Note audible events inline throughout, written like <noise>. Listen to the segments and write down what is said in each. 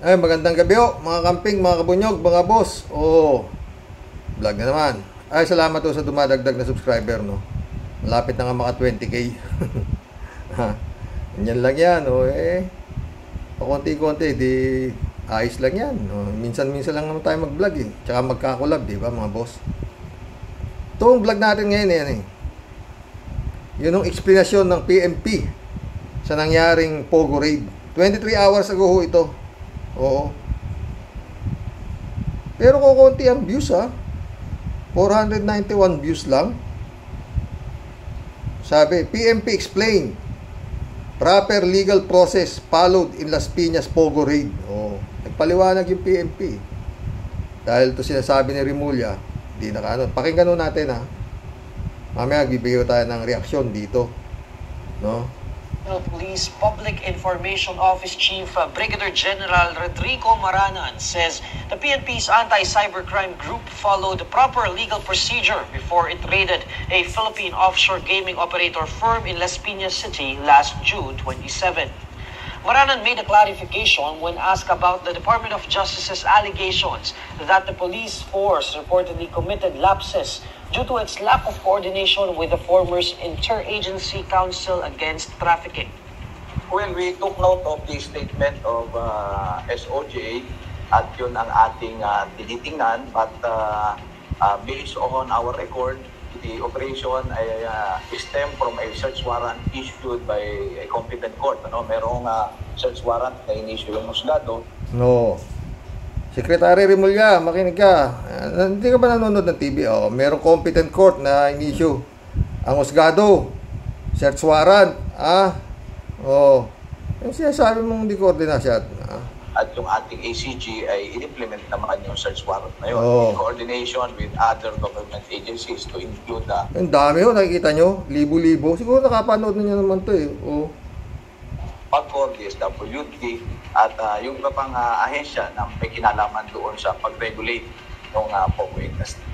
Ay, magandang gabi ho, mga kamping, mga kabunyog, mga boss. Oo, vlog na naman. Ay, salamat ho sa dumadagdag na subscriber, no. Malapit na nga maka 20k. <laughs> ha, ganyan lang yan, o eh. Pakunti-kunti, di ayos lang yan. No? Minsan-minsan lang naman tayo mag-vlog eh. Tsaka magkakulab, di ba, mga boss? Itong vlog natin ngayon, yan eh. Yun ang explanation ng PMP sa nangyaring Pogo Raid. 23 hours ago ho ito. Oo. Pero kukunti ang views ha. 491 views lang. Sabi, PMP explain. Proper legal process followed in Las Piñas Pogo Raid. Oh, nagpaliwanag yung PMP. Dahil to sinasabi ni Rimulya, hindi na kaano. Pakinggan natin ha. Mamaya bibigyan tayo ng reaksyon dito. No? Police Public Information Office Chief uh, Brigadier General Rodrigo Maranan says the PNP's anti-cybercrime group followed proper legal procedure before it raided a Philippine offshore gaming operator firm in Las Piñas City last June 27. Maranan made a clarification when asked about the Department of Justice's allegations that the police force reportedly committed lapses due to its lack of coordination with the former's Interagency Council Against Trafficking. Well, we took note of the statement of uh, SOJ at yun ang ating uh, tinitingnan but uh, uh, based on our record, the operation ay uh, stem from a search warrant issued by a competent court. Ano? Merong uh, search warrant na in-issue yung musgado. No. Secretary Rimulya, makinig ka. Uh, hindi ka ba nanonood ng TV? Oh, merong competent court na in-issue. Ang usgado. Search warrant. Ah. Oh. Yung sinasabi mong hindi koordinasyon. Ah. At yung ating ACG ay in-implement naman yung search warrant na yun in coordination with other government agencies to include the Ang dami ho, nakikita nyo. Libo-libo. Siguro nakapanood na nyo naman to eh. Oh. PAGCOR, DSWD, at uh, yung iba pang uh, ahensya na may kinalaman doon sa pag-regulate ng uh, POGO industry.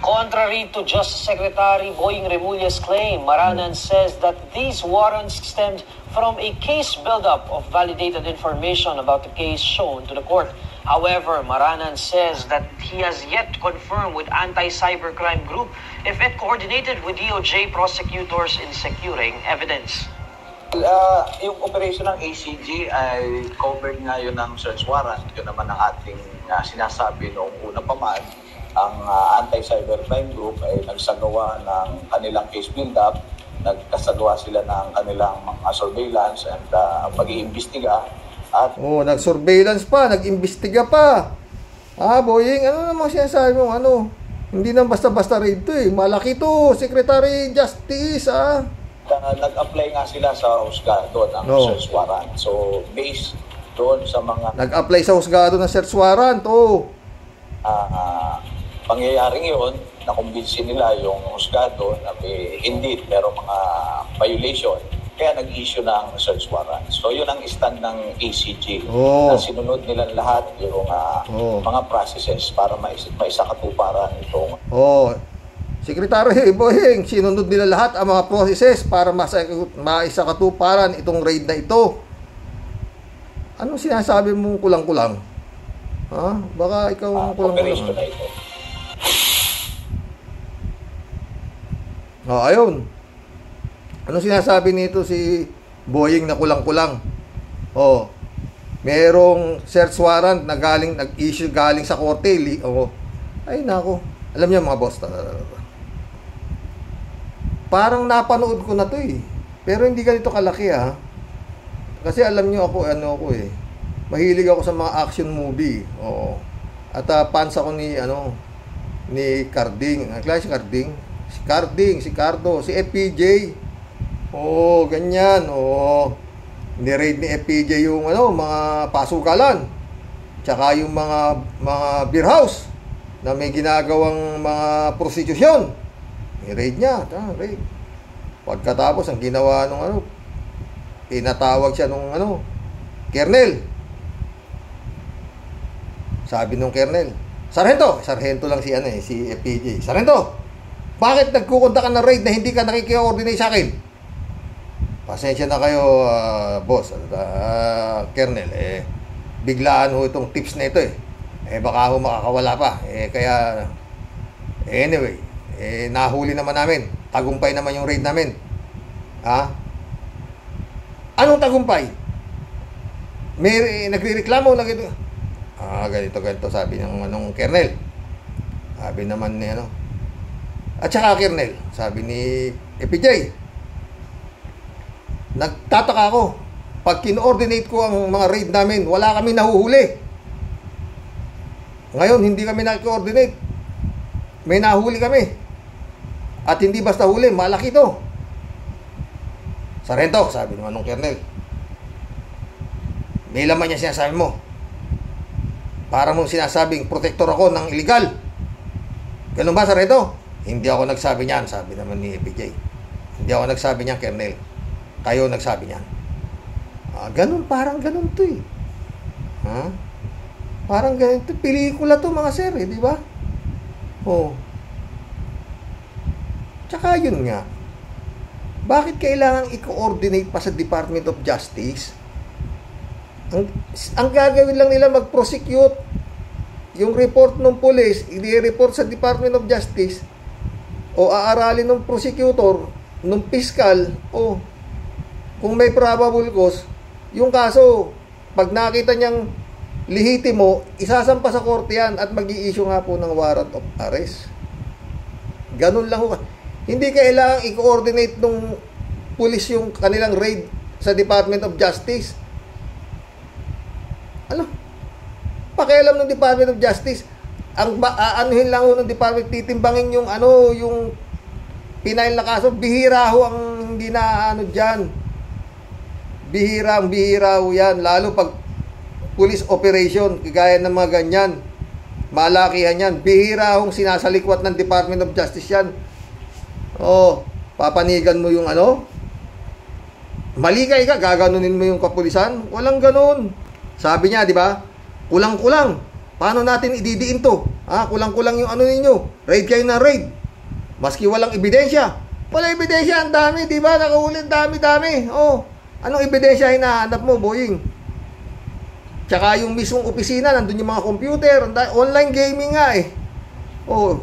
Contrary to Justice Secretary Boying Remulla's claim, Maranan says that these warrants stemmed from a case buildup of validated information about the case shown to the court. However, Maranan says that he has yet to confirm with anti-cybercrime group if it coordinated with DOJ prosecutors in securing evidence. Uh, yung operation ng ACG ay covered nga yun ng search warrant. Yun naman ang ating uh, sinasabi noong una pa man. Ang uh, anti-cybercrime group ay nagsagawa ng kanilang case build-up. Nagkasagawa sila ng kanilang mga surveillance and uh, pag-iimbestiga. At Oh, nag-surveillance pa, nag-imbestiga pa. Ah, boying, ano namang sinasabi mo, ano? Hindi nang basta-basta raid to eh. Malaki to, Secretary Justice, ah. Uh, nag-apply nga sila sa husgado ng No. search warrant. So, based doon sa mga Nag-apply sa husgado ng search warrant, oh. uh, pangyayaring yun, nakumbinsi nila yung husgado na may, hindi, merong mga violation, kaya nag-issue ng search warrant. So, yun ang stand ng ACG. Oh. Na sinunod nila lahat yung uh, Oh. mga processes para mais- maisakatuparan itong Oh. Secretary Boying, sinunod nila lahat ang mga processes para maisakatuparan itong raid na ito. Ano sinasabi mo kulang-kulang? Ha? Baka ikaw ang kulang-kulang. na ito. Oh, ayun. Ano sinasabi nito si Boying na kulang-kulang? Oh. Merong search warrant na galing nag-issue galing sa korte. Li- oh. Ay nako. Alam niyo mga boss, ta- ta- ta- ta. Parang napanood ko na 'to eh. Pero hindi ganito kalaki ah. Kasi alam niyo ako ano ako eh. Mahilig ako sa mga action movie. Oo. At uh, fans ako ni ano ni Carding. Ang klase si Carding? Si Carding, si Cardo, si FPJ. Oo, ganyan. Oo. Ni-raid ni FPJ yung ano, mga pasukalan. Tsaka yung mga mga beer house na may ginagawang mga prostitution. Ni-raid niya. Ta, raid. Pagkatapos, ang ginawa nung ano, pinatawag siya nung ano, Kernel. Sabi nung Kernel, Sargento, Sargento lang si ano eh, si FPJ. Sargento, bakit nagkukunta ka ng raid na hindi ka nakikikoordinate sa akin? Pasensya na kayo, ah, boss, uh, Kernel, eh. biglaan ho itong tips na ito eh. Eh baka ho makakawala pa. Eh kaya anyway, eh nahuli naman namin. Tagumpay naman yung raid namin. Ha? Anong tagumpay? May eh, nagrereklamo na ganito. Ah, ganito ganito sabi ng anong kernel. Sabi naman ni ano. At saka kernel, sabi ni EPJ. Nagtataka ako. Pag kinoordinate ko ang mga raid namin, wala kami nahuhuli. Ngayon, hindi kami nag-coordinate. May nahuli kami. At hindi basta huli, malaki to. Sarento, sabi naman nung kernel. May laman niya sinasabi mo. Para mong sinasabing protector ako ng illegal. Ganun ba, Sarento? Hindi ako nagsabi niyan, sabi naman ni PJ. Hindi ako nagsabi niyan, kernel. Kayo nagsabi niyan. Ah, ganun, parang ganun to eh. Ha? Parang ganito. Pelikula to mga sir, eh, di ba? Oh. Tsaka yun nga. Bakit kailangan i-coordinate pa sa Department of Justice? Ang, ang gagawin lang nila mag-prosecute yung report ng police, i-report sa Department of Justice o aaralin ng prosecutor, ng fiscal, o kung may probable cause, yung kaso, pag nakita niyang lihitimo, isasampa sa korte yan at mag issue nga po ng warrant of arrest. Ganun lang ho. Hindi kailangang i-coordinate nung pulis yung kanilang raid sa Department of Justice. Ano? Pakialam ng Department of Justice, ang aanuhin lang ng department titimbangin yung ano, yung pinail na kaso, bihira ho ang hindi na ano diyan. Bihira, bihira ho yan. Lalo pag police operation, kagaya ng mga ganyan. Malakihan yan. Bihira hong sinasalikwat ng Department of Justice yan. Oh, papanigan mo yung ano? Maligay ka, gaganunin mo yung kapulisan? Walang ganun. Sabi niya, di ba? Kulang-kulang. Paano natin ididiin to? Ah, kulang-kulang yung ano ninyo. Raid kayo na raid. Maski walang ebidensya. Wala ebidensya, ang dami, di ba? Nakahuli, dami-dami. Oh, anong ebidensya hinahanap mo, boying? Tsaka yung mismong opisina, nandun yung mga computer, online gaming nga eh. Oh,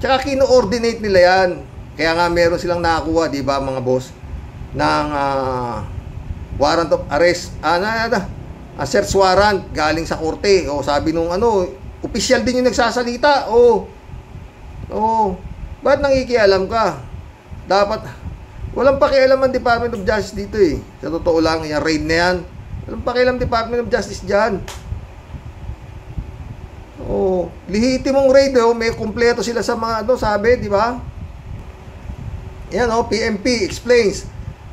tsaka kino-ordinate nila yan. Kaya nga meron silang nakakuha, di ba mga boss, ng uh, warrant of arrest. Ah, na, na, a search warrant galing sa korte. O sabi nung ano, official din yung nagsasalita. O, o, ba't nangikialam ka? Dapat, walang pakialam ang Department of Justice dito eh. Sa totoo lang, yung raid na yan. Walang pakialam Department of Justice dyan. Oh, lihitimong raid oh, may kumpleto sila sa mga ano, sabi, di ba? Yan oh, PMP explains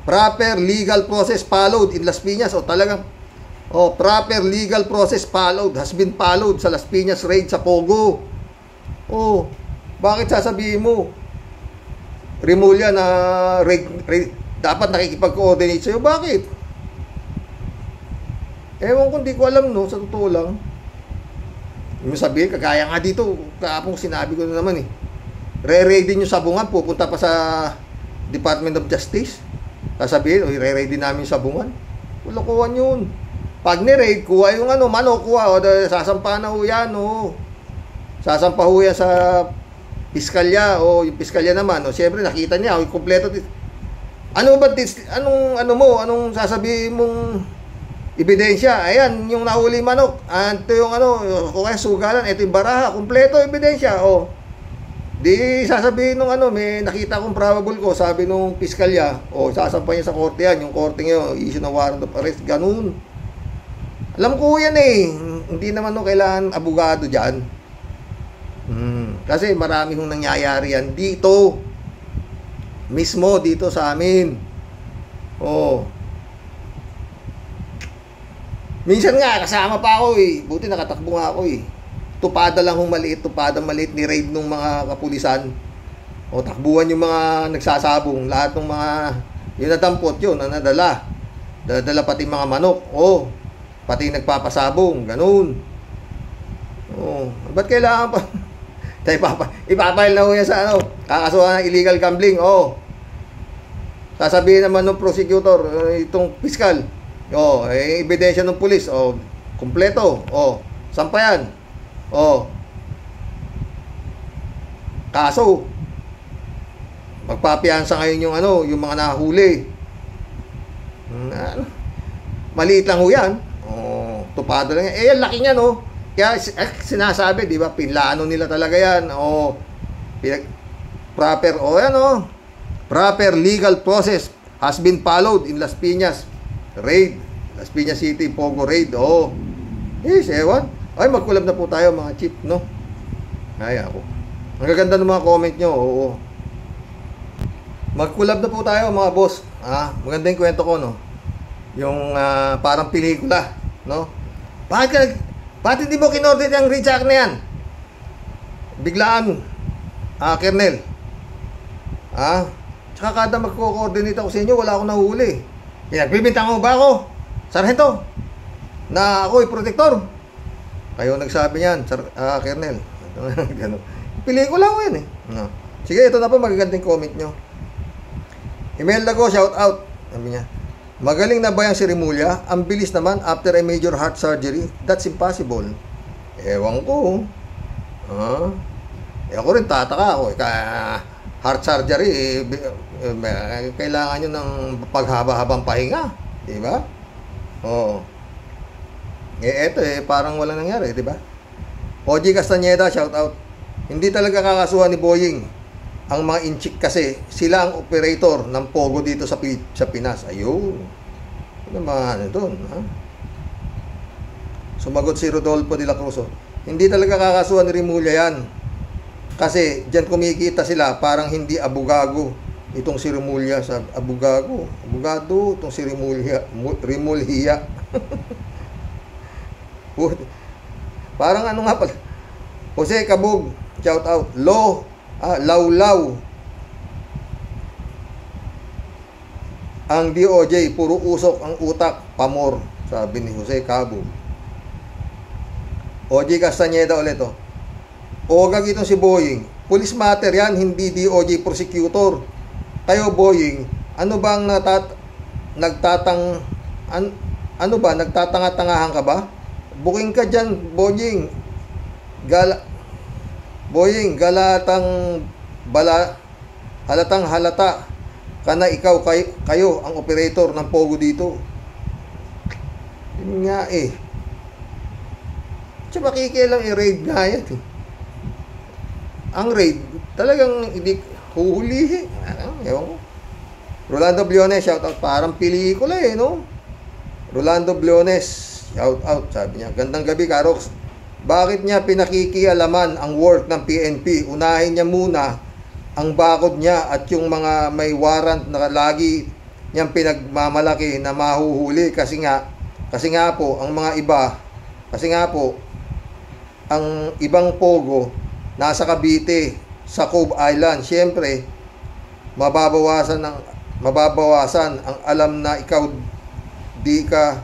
proper legal process followed in Las Piñas o oh, talagang oh, proper legal process followed has been followed sa Las Piñas raid sa Pogo. Oh, bakit sasabihin mo? Rimulya na raid, raid dapat nakikipag-coordinate sa'yo. Bakit? Ewan ko, hindi ko alam, no? Sa totoo lang. Yung sabihin, kagaya nga dito, kahapon sinabi ko na naman eh. Re-raidin yung sabungan, pupunta pa sa Department of Justice. Sasabihin, oy, re-raidin namin yung sabungan. Wala kuha yun. Pag ni-raid, kuha yung ano, manok, kuha. O, sasampa na ho yan, o. Sasampa ho yan sa piskalya, o yung piskalya naman, o siyempre nakita niya, o kompleto. Ano ba, anong, ano mo, anong sasabihin mong ebidensya. Ayan, yung nahuli manok. Ito yung ano, kung kaya sugalan, ito yung baraha, kumpleto ebidensya. O, di sasabihin nung ano, may nakita kong probable ko, sabi nung piskalya, o, sasampa niya sa korte yan, yung korte ngayon, issue ng warrant of arrest, ganun. Alam ko yan eh, hindi naman no kailangan abogado dyan. Hmm, kasi marami hong nangyayari yan dito. Mismo dito sa amin. Oh, Minsan nga, kasama pa ako eh. Buti nakatakbo nga ako eh. Tupada lang hong maliit, tupada maliit ni raid ng mga kapulisan. O takbuhan yung mga nagsasabong. Lahat ng mga, yung nadampot yun, na nadala. Dadala pati mga manok. O, pati nagpapasabong. Ganun. O, ba't kailangan pa? <laughs> Tayo papa, ipapile na ho sa ano, kakasuhan ng illegal gambling. O, sasabihin naman ng prosecutor, itong fiscal, Oh, eh, ebidensya ng pulis. Oh, Kumpleto. Oh, saan pa yan? Oh. Kaso, magpapiyansa ngayon yung ano, yung mga nahuli. Hmm, ano? Maliit lang ho yan. Oh, tupado lang yan. Eh, laki niya, no? Kaya eh, sinasabi, di ba, pinlano nila talaga yan. Oh, pinag, proper, oh, yan, oh. Proper legal process has been followed in Las Piñas raid. Las Piñas City, Pogo raid. Oh. Yes, ewan. Ay, magkulab na po tayo mga chip, no? Ay, ako. Ang gaganda ng mga comment nyo, oo. Magkulab na po tayo mga boss. Ah, maganda yung kwento ko, no? Yung ah, parang pelikula, no? Bakit bakit hindi mo kinorder yung reject na yan? Biglaan, ah, kernel. Ah, tsaka kada magko-coordinate ako sa inyo, wala akong nahuli. Pinagbibintang mo ba ako? Sargento, na ako'y protector. Kayo nagsabi niyan, Sir, ah, Kernel. <laughs> Ganun. Pelikula ko yan eh. No. Sige, ito na po magagandang comment nyo. Imelda ko, shout out. Sabi niya, magaling na ba yung si Rimulya? Ang bilis naman after a major heart surgery. That's impossible. Ewan ko. Ah. Eh ako rin tataka ako. Kaya heart surgery, eh, eh, kailangan nyo ng paghaba-habang pahinga. Di ba? Oo. Eh, eto eh, parang wala nangyari, di ba? OG Castaneda, shout out. Hindi talaga kakasuhan ni Boying. Ang mga inchik kasi, sila ang operator ng Pogo dito sa, sa Pinas. Ayun. Ano naman, ano doon, ha? Sumagot si Rodolfo de la Cruz. oh. Hindi talaga kakasuhan ni Rimulya yan. Kasi diyan kumikita sila parang hindi abugago itong si Rimulya sa abugago. Abugado itong si Rimulya, Mu- Rimulhiya. <laughs> Parang ano nga pala. Jose Kabog, shout out. Lo, ah, Lawlaw. Ang DOJ, puro usok ang utak, pamor, sabi ni Jose Kabog. OJ Castaneda ulit oh. Ogag itong si Boying. Police matter yan, hindi DOJ prosecutor. Kayo Boying, ano bang natat nagtatang an, ano ba nagtatanga-tangahan ka ba? Booking ka diyan, Boying. Gala Boying, galatang bala halatang halata kana ikaw kay, kayo ang operator ng Pogo dito. Yun nga eh. Tsaka makikilang i-raid nga yan eh. Ang raid, talagang hindi huhulihin. Ano, ewan ko. Rolando Bliones, shout out. Parang pelikula eh, no? Rolando Bliones, shout out, sabi niya. Gandang gabi, Karox. Bakit niya pinakikialaman ang work ng PNP? Unahin niya muna ang bakod niya at yung mga may warrant na lagi niyang pinagmamalaki na mahuhuli kasi nga kasi nga po ang mga iba kasi nga po ang ibang pogo nasa Cavite sa Cove Island. Siyempre, mababawasan ng mababawasan ang alam na ikaw di ka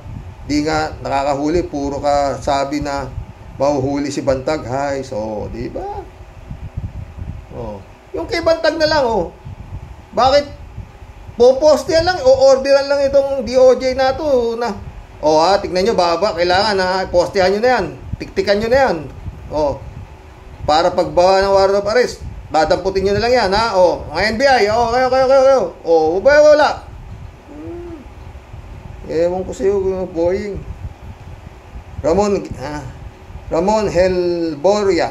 di nga nakakahuli puro ka sabi na mahuhuli si Bantag. Hay so di ba? Oh. Yung kay Bantag na lang oh. Bakit? Popostihan lang o orderan lang itong DOJ na to na oh ha tignan nyo baba kailangan ha postihan nyo na yan. Tiktikan nyo na yan. Oh. Para pagbawa ng warrant of arrest dadamputin nyo na lang yan ha oh. Mga NBI oh kayo kayo kayo kayo. Oh wala wala. Ewan ko sa'yo Boying. Ramon ah, Ramon Helboria.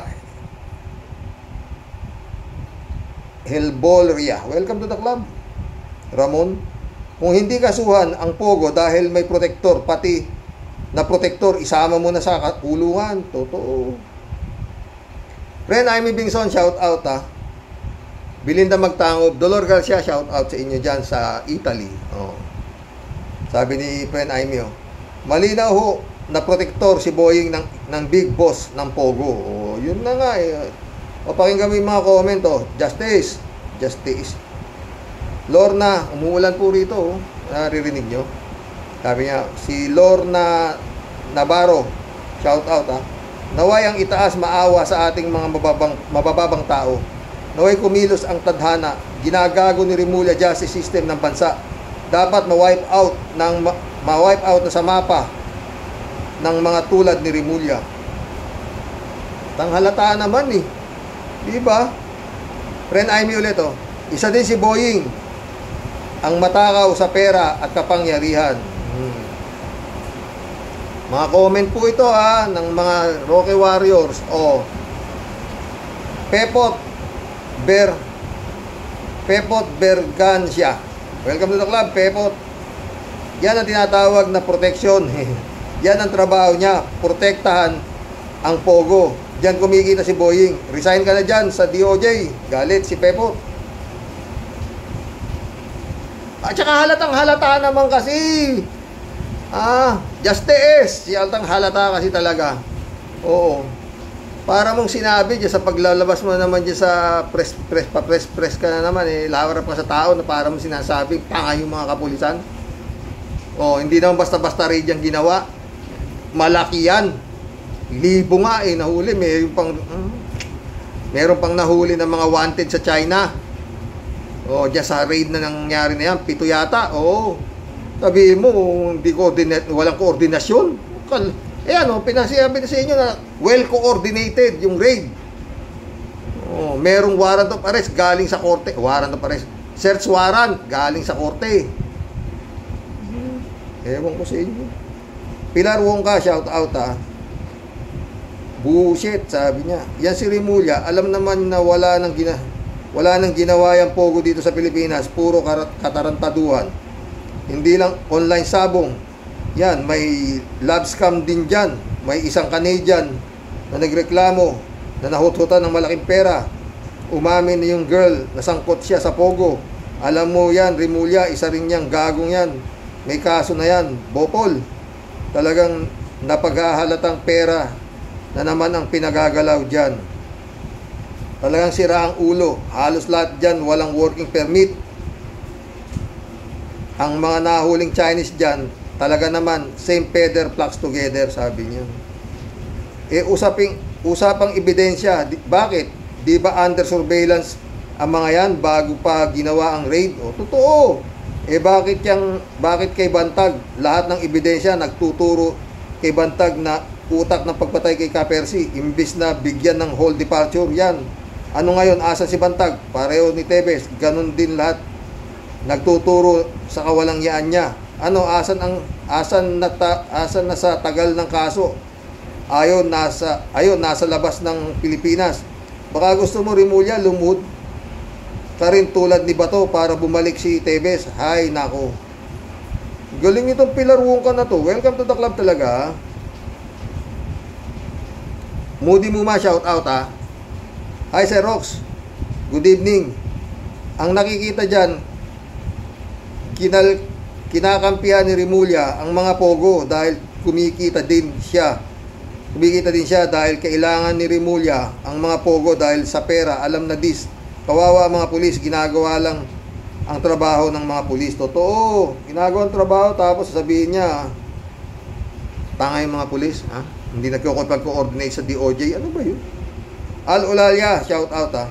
Helboria. Welcome to the club Ramon. Kung hindi kasuhan ang Pogo dahil may protektor pati na protektor isama mo na sa kulungan totoo. Ren Amy Bingson, shout out ha. Belinda Magtangob, Dolor Garcia, shout out sa inyo dyan sa Italy. Oh. Sabi ni Friend Amy, oh. malinaw ho na protektor si Boying ng, ng big boss ng Pogo. Oh, yun na nga eh. O pakinggan mo mga comment oh. Justice. Justice. Lorna, umuulan po rito oh. Naririnig nyo? Sabi niya, si Lorna Navarro, shout out ha. Naway ang itaas maawa sa ating mga mababang, mabababang tao. Naway kumilos ang tadhana. Ginagago ni Rimulya justice system ng bansa. Dapat ma-wipe out ng ma- ma-wipe out na sa mapa ng mga tulad ni Rimulya. Tanghalata naman eh. Di ba? Friend Amy ulit oh. Isa din si Boying ang matakaw sa pera at kapangyarihan. Hmm. Mga comment po ito ha ng mga Rocky Warriors o Pepot Ber Pepot Bergancia. Welcome to the club, Pepot. Yan ang tinatawag na protection. <laughs> Yan ang trabaho niya, protektahan ang Pogo. Diyan kumikita si Boying. Resign ka na dyan sa DOJ. Galit si Pepot. At saka halatang halata naman kasi. Ah, justice. Si Altang halata kasi talaga. Oo. Para mong sinabi dyan sa paglalabas mo naman dyan sa press, press, pa press, press ka na naman eh. Lawarap ka sa tao na para mong sinasabing tanga yung mga kapulisan. Oh, hindi naman basta-basta raid yung ginawa. Malaki yan. Libo nga eh, nahuli. Meron pang, hmm, meron pang nahuli ng mga wanted sa China. Oh, dyan sa raid na nangyari na yan, pito yata. Oo. Sabihin mo, hindi coordinate, walang koordinasyon. Kal eh ano, pinasiyabi na sa inyo na well coordinated yung raid. Oh, merong warrant of arrest galing sa korte. Warrant of arrest. Search warrant galing sa korte. Ewan ko sa inyo. Pilar Wongka, shout out ah. Bullshit, sabi niya. Yan si Rimulya, alam naman na wala nang gina wala nang ginawa yung pogo dito sa Pilipinas, puro katarantaduhan. Hindi lang online sabong. Yan, may lab scam din dyan. May isang Canadian na nagreklamo na nahuthutan ng malaking pera. Umamin na yung girl, nasangkot siya sa pogo. Alam mo yan, Rimulya, isa rin niyang gagong yan. May kaso na yan, Bopol. Talagang napaghahalatang pera na naman ang pinagagalaw dyan. Talagang sira ang ulo. Halos lahat dyan walang working permit. Ang mga nahuling Chinese dyan, talaga naman, same feather flocks together, sabi niya. Eh, usaping, usapang ebidensya. Di, bakit? Di ba under surveillance ang mga yan bago pa ginawa ang raid? O, totoo. Eh, bakit yang, bakit kay Bantag, lahat ng ebidensya nagtuturo kay Bantag na utak ng pagpatay kay Kapersi, imbis na bigyan ng whole departure yan. Ano ngayon, asa si Bantag? Pareho ni Tebes, ganun din lahat. Nagtuturo sa kawalang yaan niya. Ano, asan ang asan na ta, asan na sa tagal ng kaso? Ayon nasa ayon nasa labas ng Pilipinas. Baka gusto mo Rimulya lumud ka rin tulad ni Bato para bumalik si Tebes. Hay nako. Galing itong Pilar Wongka na to. Welcome to the club talaga. Moody Muma shout out ha. Hi Sir Rox. Good evening. Ang nakikita dyan, kinal, kinakampihan ni Rimulya ang mga pogo dahil kumikita din siya. Kumikita din siya dahil kailangan ni Rimulya ang mga pogo dahil sa pera, alam na dis. Kawawa mga pulis, ginagawa lang ang trabaho ng mga pulis. Totoo, ginagawa ang trabaho tapos sasabihin niya, tanga yung mga pulis, ha? Hindi nagkakapag-coordinate sa DOJ. Ano ba yun? Al Olalia, shout out ha.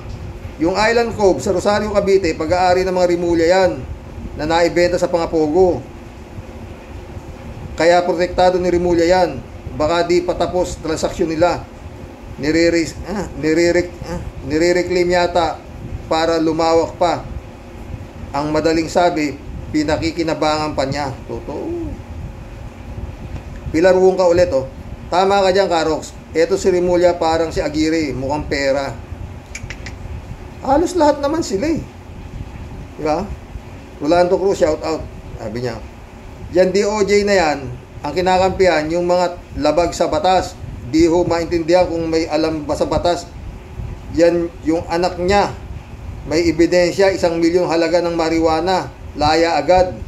Yung Island Cove sa Rosario, Cavite, pag-aari ng mga Rimulya yan na naibenta sa pangapogo. Kaya protektado ni Rimulya yan. Baka di patapos transaksyon nila. Niriris, ah, niririk, ah, nirireclaim yata para lumawak pa. Ang madaling sabi, pinakikinabangan pa niya. Totoo. Pilar ka ulit oh. Tama ka dyan, Karox. Ito si Rimulya parang si Aguirre, mukhang pera. Halos lahat naman sila eh. Di ba? Rolando Cruz, shout out. Sabi niya, yan DOJ na yan, ang kinakampihan, yung mga labag sa batas. Di ho maintindihan kung may alam ba sa batas. Yan yung anak niya. May ebidensya, isang milyong halaga ng marijuana. Laya agad.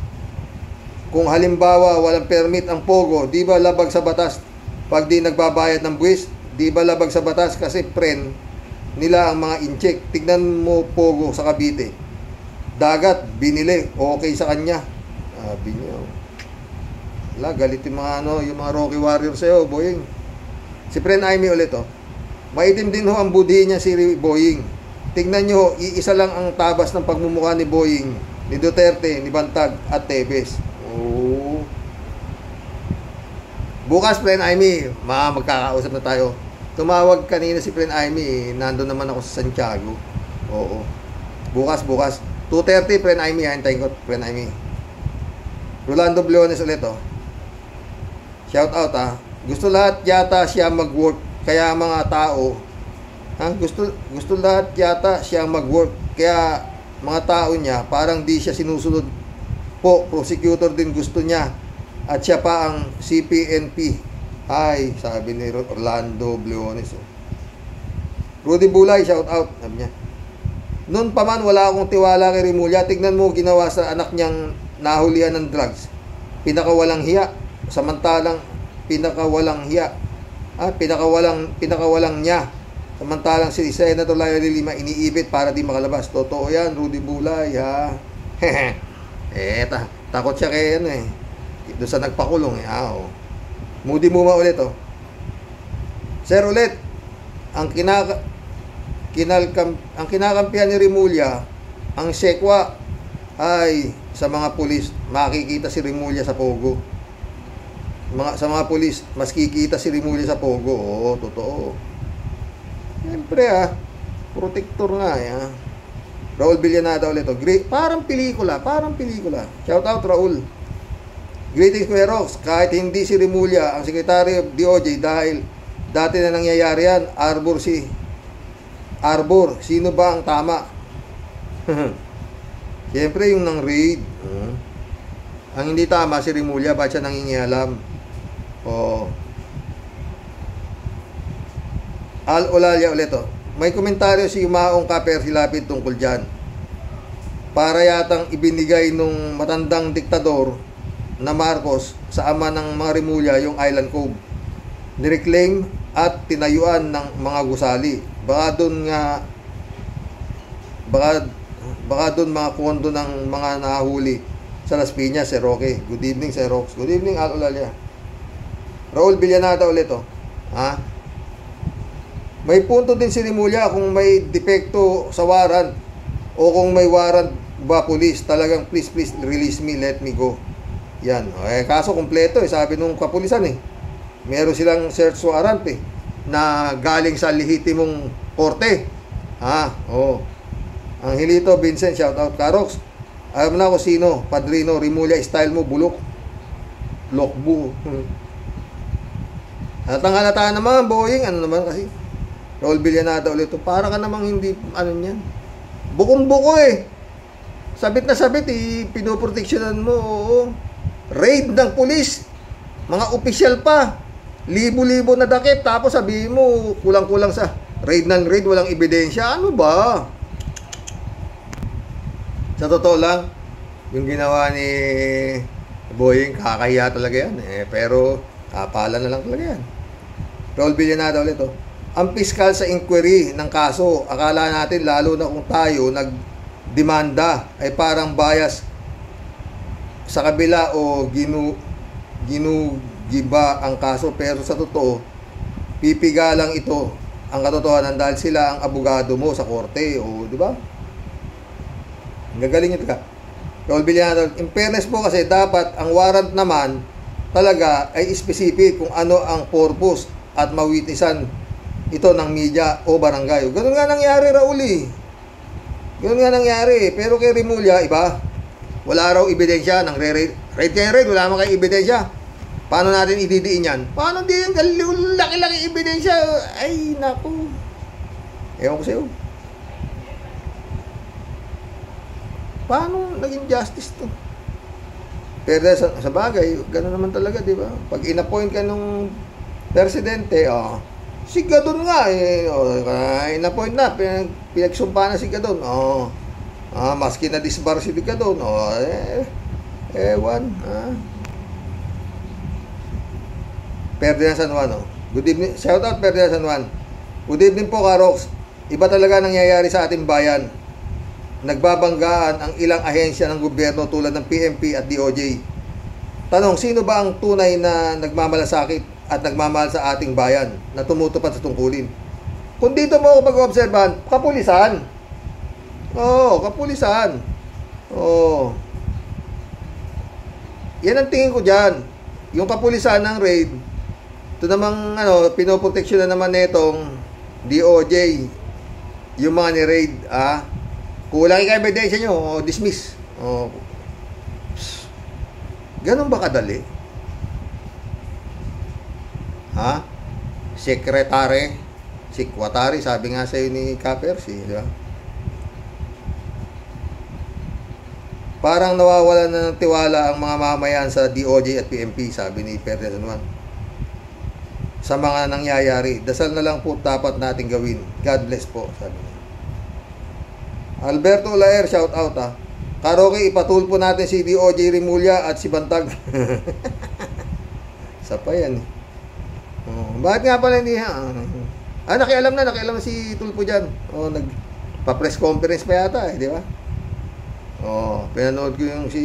Kung halimbawa walang permit ang Pogo, di ba labag sa batas? Pag di nagbabayad ng buwis, di ba labag sa batas kasi friend nila ang mga incheck. Tignan mo Pogo sa Cavite. Dagat, binili, okay sa kanya. Sabi niya. Wala, galit yung mga, ano, yung mga Rocky Warrior sa'yo, Boying. Si friend Aimee ulit, oh. Maitim din ho ang budhi niya si Boying. Tignan nyo, iisa lang ang tabas ng pagmumukha ni Boying, ni Duterte, ni Bantag, at Tebes. Oh. Bukas, friend Amy, ma magkakausap na tayo. Tumawag kanina si friend Amy, nandun naman ako sa Santiago. Oo. Bukas, bukas. 2.30, friend Amy, hintayin ko, friend Amy. Rolando Bliones ulit, oh. Shout out, ah. Gusto lahat yata siya mag-work, kaya mga tao, ha? Gusto, gusto lahat yata siya mag-work, kaya mga tao niya, parang di siya sinusunod po, prosecutor din gusto niya. At siya pa ang CPNP. Ay, sabi ni Orlando Bliones. Oh. Rudy Bulay, shout out. Sabi niya. Noon pa man, wala akong tiwala kay Rimulya. Tignan mo, ginawa sa anak niyang nahulihan ng drugs. Pinakawalang hiya. Samantalang, pinakawalang hiya. Ah, pinakawalang, pinakawalang niya. Samantalang si Senator de Lima iniibit para di makalabas. Totoo yan, Rudy Bulay, ha? <laughs> eh, ta takot siya kay ano eh. Doon sa nagpakulong eh. Ah, oh. Moody Muma ulit oh. Sir ulit, ang kinaka kinalkam ang kinakampihan ni Rimulya, ang sekwa ay sa mga pulis makikita si Rimulya sa Pogo. Mga, sa mga pulis, mas kikita si Rimulya sa Pogo. Oo, totoo. Siyempre ah, protector nga eh. Ah. Raul Villanada ulit. Oh. Great, parang pelikula, parang pelikula. Shout out Raul. Greetings Kuya Rox, kahit hindi si Rimulya ang Secretary of DOJ dahil dati na nangyayari yan, Arbor si Arbor, sino ba ang tama? <laughs> Siyempre yung ng raid. Uh, ang hindi tama si Rimulya, ba't siya nangingialam? Oo. Al Olalia ulit oh. May komentaryo si Maong Kaper Silapid tungkol dyan. Para yatang ibinigay nung matandang diktador na Marcos sa ama ng mga Rimulya yung Island Cove. Nireclaim at tinayuan ng mga gusali. Baka doon nga baka baka doon mga kondo ng mga nahuli sa Las Piñas, Sir Roque. Good evening, Sir Rox. Good evening, Al Olalia. Raul Villanada ulit, oh. Ha? May punto din si Rimulya kung may depekto sa warrant o kung may warrant ba police, talagang please, please, release me, let me go. Yan. Eh, kaso kompleto eh, sabi nung kapulisan eh. Meron silang search warrant eh, na galing sa lehitimong korte. Ha? Oh. Ang Hilito, Vincent, shout out Karox. Alam na ako sino, Padrino, Rimulya, style mo, bulok. Lokbu. <laughs> At ang naman, Boeing, ano naman kasi, Raul Villanada ulit, para ka namang hindi, ano niyan, bukong-buko eh. Sabit na sabit, eh, pinoproteksyonan mo, oo. Raid ng pulis, mga opisyal pa, libo-libo na dakip, tapos sabihin mo, kulang-kulang sa raid ng raid, walang ebidensya, ano ba? Sa totoo lang, yung ginawa ni Boying, kakahiya talaga yan. Eh, pero, kapala na lang talaga yan. Raul Villanada ulit, oh. Ang piskal sa inquiry ng kaso, akala natin lalo na kung tayo nagdemanda ay parang bias sa kabila o ginu ginugiba ang kaso pero sa totoo pipiga lang ito ang katotohanan dahil sila ang abogado mo sa korte o di ba? Gagaling ito ka. Raul Villanado, in fairness po kasi dapat ang warrant naman talaga ay specific kung ano ang purpose at mawitnessan ito ng media o barangay. Ganun nga nangyari Raul eh. Ganun nga nangyari. Pero kay Rimulya, iba. Wala raw ebidensya ng kaya raid, wala man kayo ebidensya. Paano natin ididiin yan? Paano di yung laki-laki ebidensya? Ay, naku. Ewan ko sa'yo. Paano naging justice to? Pero sa, sa bagay, gano'n naman talaga, di ba? Pag in-appoint ka nung presidente, oh, si Gadon nga, eh, oh, in-appoint na, pinag, pinagsumpa na si Gadon, oh, ah, maski na disbar si Gadon, oh, eh, ewan, ah. Ferdinand San Juan, oh. Good evening, shout out Ferdinand San Juan. Good evening po, Karox. Iba talaga nangyayari sa ating bayan nagbabanggaan ang ilang ahensya ng gobyerno tulad ng PMP at DOJ. Tanong, sino ba ang tunay na nagmamalasakit at nagmamahal sa ating bayan na tumutupad sa tungkulin? Kung dito mo ako pag-obserban, kapulisan. Oo, kapulisan. Oo. Yan ang tingin ko dyan. Yung kapulisan ng raid, Ito namang ano, pinoproteksyon na naman netong DOJ yung mga ni-raid, ah. Kulang yung ebidensya nyo, o dismiss. O, pss. Ganun ba kadali? Ha? Sekretary, sekwatari, sabi nga sa'yo ni Kapersi, di ba? Parang nawawala na ng tiwala ang mga mamayan sa DOJ at PMP, sabi ni Ferdinand Juan. Sa mga nangyayari, dasal na lang po dapat natin gawin. God bless po, sabi niya. Alberto Laer, shout out ha. Karaoke, ipatulpo natin si DOJ Rimulya at si Bantag. <laughs> Sa pa yan eh. Oh, bakit nga pala hindi ha? Ah, nakialam na, nakialam na si Tulpo dyan. Oh, nag pa-press conference pa yata eh, di ba? Oh, pinanood ko yung si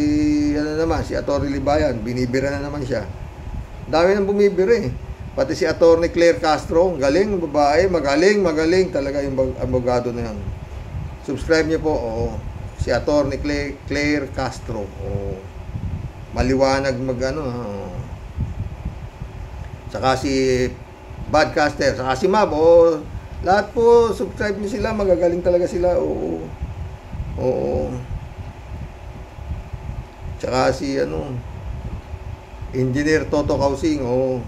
ano naman, si Atty. Libayan, binibira na naman siya. Dami nang bumibira eh. Pati si Atty. Claire Castro, galing babae, magaling, magaling talaga yung abogado na yan. Subscribe niyo po, oo. Si Atty. Claire, Claire Castro, oo. Maliwanag mag ano, oo. Saka si Badcaster, saka si Mab, oo. Lahat po, subscribe niyo sila, magagaling talaga sila, oo. Oo. Tsaka si ano, Engineer Toto Kausing, oo.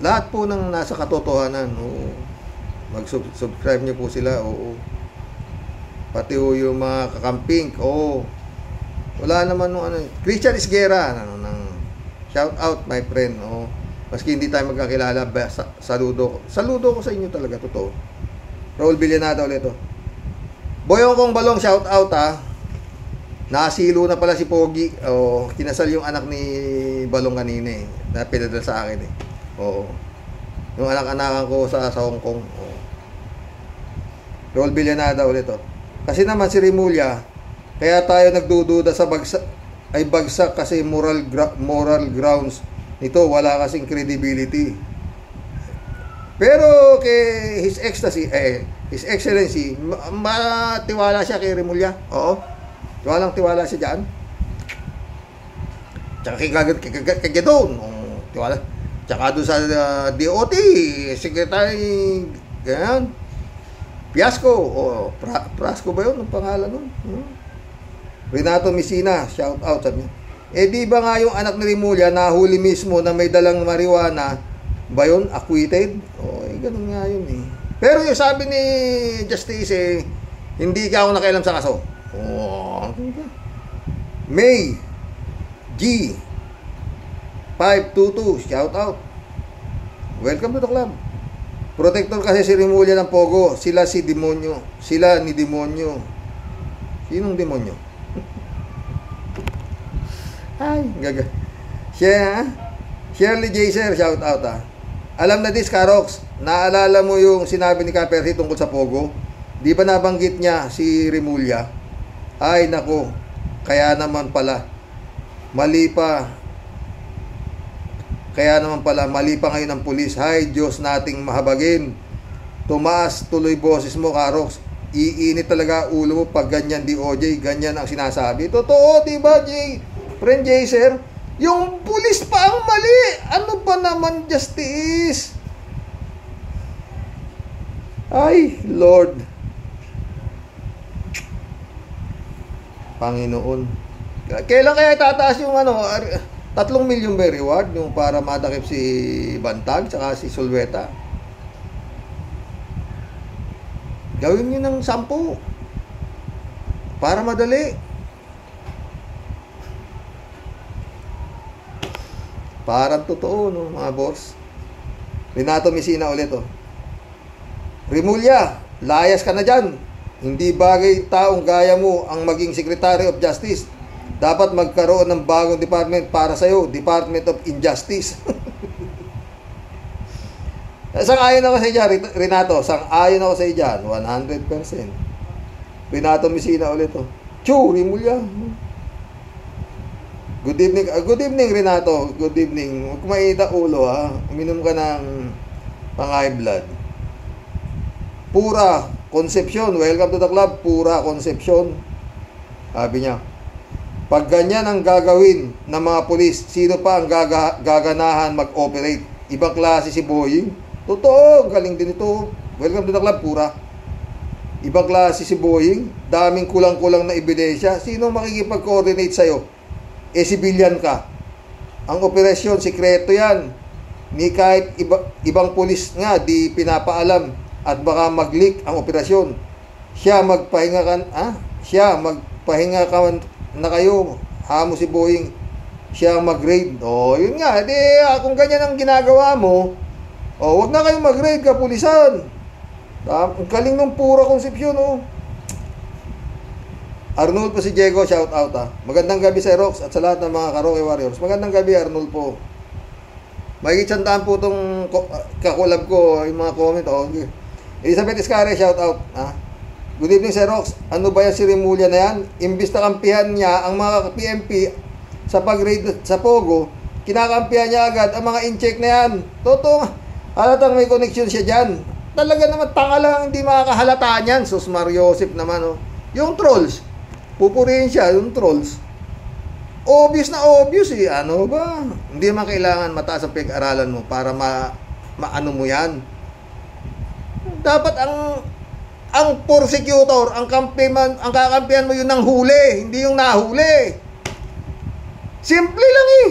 Lahat po ng nasa katotohanan, oo. Mag-subscribe niyo po sila, oo. Pati ho yung mga kakamping, oo. Wala naman nung ano, Christian Isguera, ano, ng shout out my friend, oo. Maski hindi tayo magkakilala, saludo ko. Saludo ko sa inyo talaga, totoo. Raul Villanada ulit to. Boyong kong balong, shout out ha. Nasilo na pala si Pogi. O, kinasal yung anak ni Balong kanina eh. Na pinadala sa akin eh. Oo. Yung anak-anakan ko sa, sa Hong Kong. Oo. Raul Villanada ulit to. Kasi naman si Rimulya, kaya tayo nagdududa sa bagsak ay bagsak kasi moral gra- moral grounds nito wala kasing credibility. Pero kay His Excellency, eh, His Excellency, ma- matiwala siya kay Rimulya. Oo. Tiwalang tiwala siya dyan. Tsaka kay. Oo, tiwala. Tsaka doon sa uh, DOT, Secretary, ganyan. Piasco, o pra, Prasco ba yun? Ang pangalan nun? Hmm? Renato Messina, shout out sabi niya. Eh di ba nga yung anak ni Rimulya nahuli mismo na may dalang marijuana ba yun? Acquitted? O, eh, ganun nga yun eh. Pero yung sabi ni Justice eh, hindi ka ako nakialam sa kaso. Oh, May G 522, shout out. Welcome to the club. Protector kasi si Rimulya ng Pogo. Sila si Demonyo. Sila ni Demonyo. Sinong demonyo? <laughs> Ay, gaga. Siya, Shirley Jaser, shout out ah. Alam na this, Karox, naalala mo yung sinabi ni Kapersi tungkol sa Pogo? Di ba nabanggit niya si Rimulya? Ay, nako. Kaya naman pala. Mali pa. Kaya naman pala, mali pa ngayon ang pulis. Hay, Diyos nating mahabagin. Tumaas tuloy boses mo, Karox. Iinit talaga ulo mo pag ganyan di OJ, ganyan ang sinasabi. Totoo, di ba, Jay? Friend Jay, sir? Yung pulis pa ang mali. Ano ba naman justice? Ay, Lord. Panginoon. Kailan kaya itataas yung ano, tatlong milyon ba reward yung para madakip si Bantag tsaka si Sulweta? Gawin nyo ng sampu. Para madali. Parang totoo, no, mga boss. Renato Messina ulit, oh. Rimulya, layas ka na dyan. Hindi bagay taong gaya mo ang maging Secretary of Justice. Dapat magkaroon ng bagong department para sa'yo, Department of Injustice. <laughs> Sang-ayon ako sa iyo Renato. Sang-ayon ako sa iyo dyan, 100%. Renato Messina ulit, oh. Chu, Rimulya. Good evening, ah, good evening Renato. Good evening. Huwag kumaita ulo ha. Uminom ka ng pang high blood. Pura Concepcion. Welcome to the club. Pura Concepcion. Sabi niya. Pag ganyan ang gagawin ng mga pulis, sino pa ang gaga- gaganahan mag-operate? Ibang klase si Boying. Totoo, galing din ito. Welcome to the club, pura. Ibang klase si Boying. Daming kulang-kulang na ebidensya. Sino makikipag-coordinate sa'yo? Eh, civilian ka. Ang operasyon, sikreto yan. Ni kahit iba, ibang pulis nga, di pinapaalam. At baka mag-leak ang operasyon. Siya magpahinga ka, ah? Siya magpahinga ka na kayo. Hamo si Boeing. Siya ang mag-raid. O, oh, yun nga. Di, ah, kung ganyan ang ginagawa mo, o, oh, wag na kayong mag-raid, kapulisan. Ah, Ang galing ng pura konsepsyon, oh. Arnold po si Diego, shout out ah. Magandang gabi sa Rox at sa lahat ng mga Karaoke Warriors. Magandang gabi Arnold po. May kitsantaan po itong kakulab ko, yung mga comment. Oh. Elizabeth Iscare, shout out. Ah. Good evening Sir Rox. Ano ba yan si Remulla na yan? Imbis na kampihan niya ang mga PMP sa pag-raid sa Pogo, kinakampihan niya agad ang mga in-check na yan. Totoo, halatang may connection siya dyan. Talaga naman, tanga lang, hindi makakahalata niyan. Sus Mariosip naman, oh. Yung trolls, pupurihin siya, yung trolls. Obvious na obvious eh. Ano ba? Hindi naman kailangan mataas ang pag-aralan mo para ma maano mo yan. Dapat ang ang prosecutor, ang kampiman, ang kakampihan mo yun ng huli, hindi yung nahuli. Simple lang eh.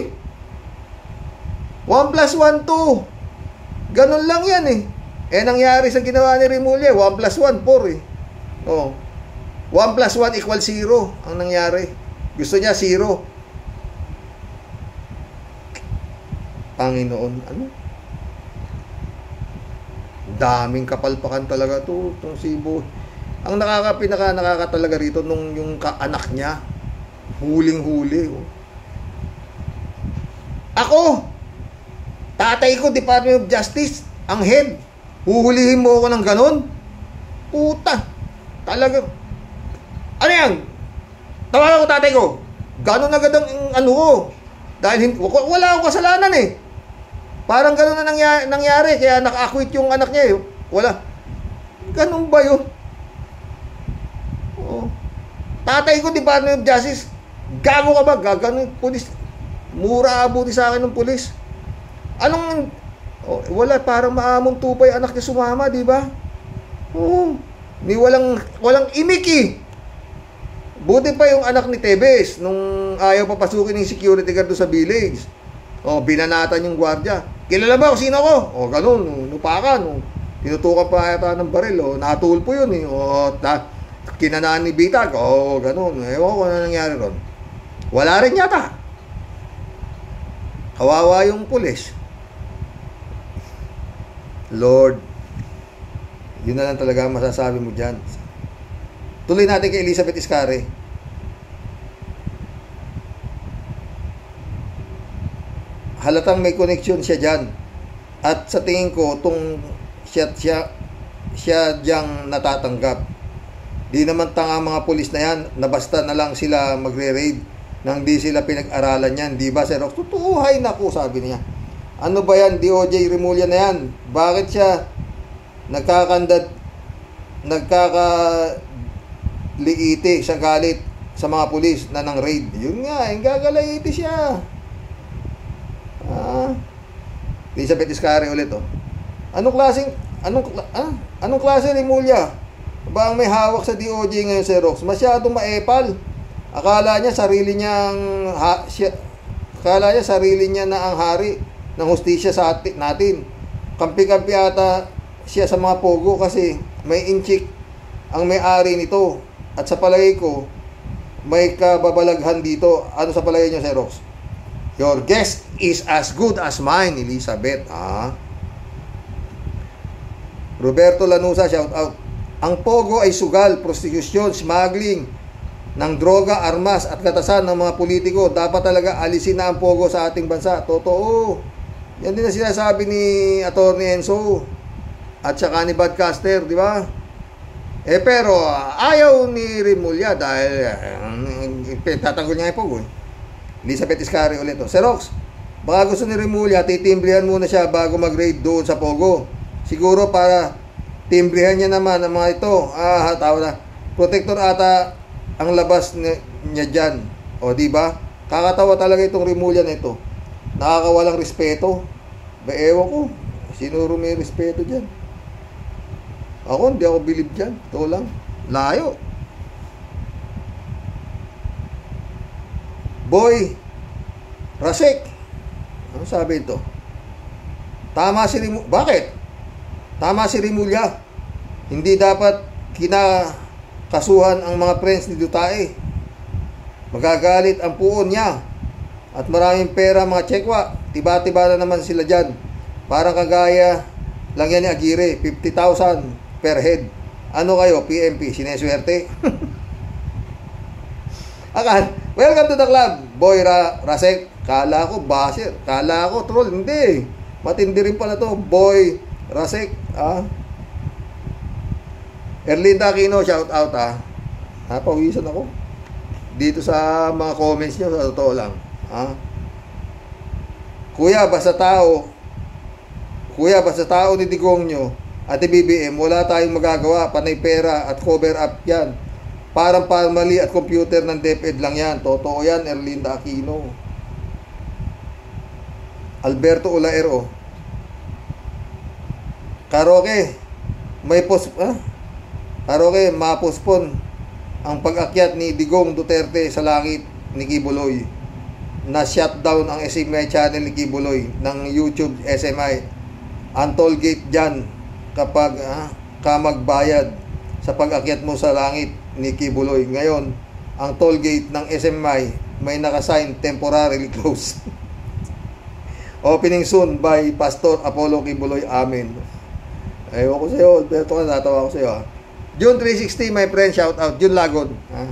1 plus 1, 2. Ganun lang yan eh. Eh, nangyari sa ginawa ni Rimulya, 1 plus 1, 4 eh. Oh. 1 plus 1 equal 0 ang nangyari. Gusto niya 0. Panginoon, ano? Daming kapalpakan talaga to, tong Bo. Ang nakaka pinaka nakaka talaga rito nung yung kaanak niya, huling-huli. Oh. Ako, tatay ko, Department of Justice, ang head. Huhulihin mo ako ng ganon? Puta. Talaga. Ano yan? Tawagan ko tatay ko. Ganon agad ang ano ko. Dahil wala akong kasalanan eh. Parang gano'n na nangyari, nangyari kaya naka-acquit yung anak niya eh. Wala. Ganun ba yun? Oo. Tatay ko, Department of Justice, gago ka ba? Gaganon pulis. Mura abuti sa akin ng pulis. Anong, oh, wala, parang maamong tupay anak niya sumama, di ba? Oo. Ni walang, walang imik eh. Buti pa yung anak ni Tebes nung ayaw papasukin ng security guard sa village. O, binanatan yung gwardiya. Kilala ba kung sino ako? O, ganun, nupakan. O, tinutukan pa yata ng baril. O, natulpo yun eh. O, ta, kinanaan ni Bitag. O, ganun. Ewan ko ano nangyari ron. Wala rin yata. Kawawa yung pulis. Lord, yun na lang talaga masasabi mo dyan. Tuloy natin kay Elizabeth Iscare. Halatang may connection siya dyan. At sa tingin ko, itong siya, siya, siya diyang natatanggap. Di naman tanga mga pulis na yan, na basta na lang sila magre-raid nang di sila pinag-aralan yan. Di ba, Sir Rox? Totoo, hay sabi niya. Ano ba yan, DOJ Remulla na yan? Bakit siya nagkakandad, nagkaka liiti sa galit sa mga pulis na nang raid. Yun nga, yung gagalaiti siya. Ah, Elizabeth Iscari ulit oh. Anong klaseng anong ah, anong klase ni Mulya? Ba ang may hawak sa DOJ ngayon si Rox? Masyadong maepal. Akala niya sarili niyang ha, siya, akala niya sarili niya na ang hari ng hustisya sa atin, natin. Kampi-kampi ata siya sa mga pogo kasi may inchik ang may-ari nito. At sa palagay ko, may kababalaghan dito. Ano sa palagay niyo, Sir Rox? Your guest is as good as mine, Elizabeth. Ah. Roberto Lanusa, shout out. Ang pogo ay sugal, prostitution, smuggling ng droga, armas at katasan ng mga politiko. Dapat talaga alisin na ang pogo sa ating bansa. Totoo. Yan din na sinasabi ni Attorney Enzo at saka ni Badcaster, di ba? Eh pero ayaw ni Rimulya dahil uh, tatanggol niya yung pogo. Eh. Elizabeth Iscari ulit. Oh. Serox, baka gusto ni Rimulya, titimbrihan muna siya bago mag-raid doon sa Pogo. Siguro para timbrihan niya naman ang mga ito. Ah, tawa na. Protector ata ang labas niya dyan. O, di ba? Kakatawa talaga itong Rimulya na ito. Nakakawalang respeto. Ba, ewan ko. Sino may respeto dyan? Ako, hindi ako bilib dyan. Ito lang. Layo. Boy, Rasek. Ano sabi ito? Tama si Rimulya. Bakit? Tama si Rimulya. Hindi dapat kinakasuhan ang mga friends ni Dutae. Magagalit ang puon niya. At maraming pera mga tsekwa. Tiba-tiba na naman sila dyan. Parang kagaya lang yan ni Aguirre. 50,000 per head. Ano kayo, PMP? Sineswerte? <laughs> Akan, welcome to the club. Boy Ra Rasek. Kala ko basher. Kala ko troll. Hindi. Matindi rin pala to. Boy Rasek. Ah. Erlinda Aquino, shout out ah. Napawisan ako. Dito sa mga comments nyo, sa totoo lang. Ah. Kuya, basta tao. Kuya, basta tao ni Digong nyo at BBM, wala tayong magagawa. Panay pera at cover up yan. Parang mali at computer ng DepEd lang yan. Totoo yan, Erlinda Aquino. Alberto Ulaero. Karoke, may pos... Ah? Karoke, mapospon ang pag-akyat ni Digong Duterte sa langit ni Kibuloy. Na-shutdown ang SMI channel ni Kibuloy ng YouTube SMI. Ang toll gate dyan kapag ah, ka magbayad sa pag-akyat mo sa langit ni Kibuloy. Ngayon, ang toll gate ng SMI may nakasign temporarily <laughs> closed. Opening soon by Pastor Apollo Kibuloy. Amen. Ewan ko sa'yo, Alberto ka, natawa ko sa'yo. Ha? June 360, my friend, shout out. June Lagod. Ha?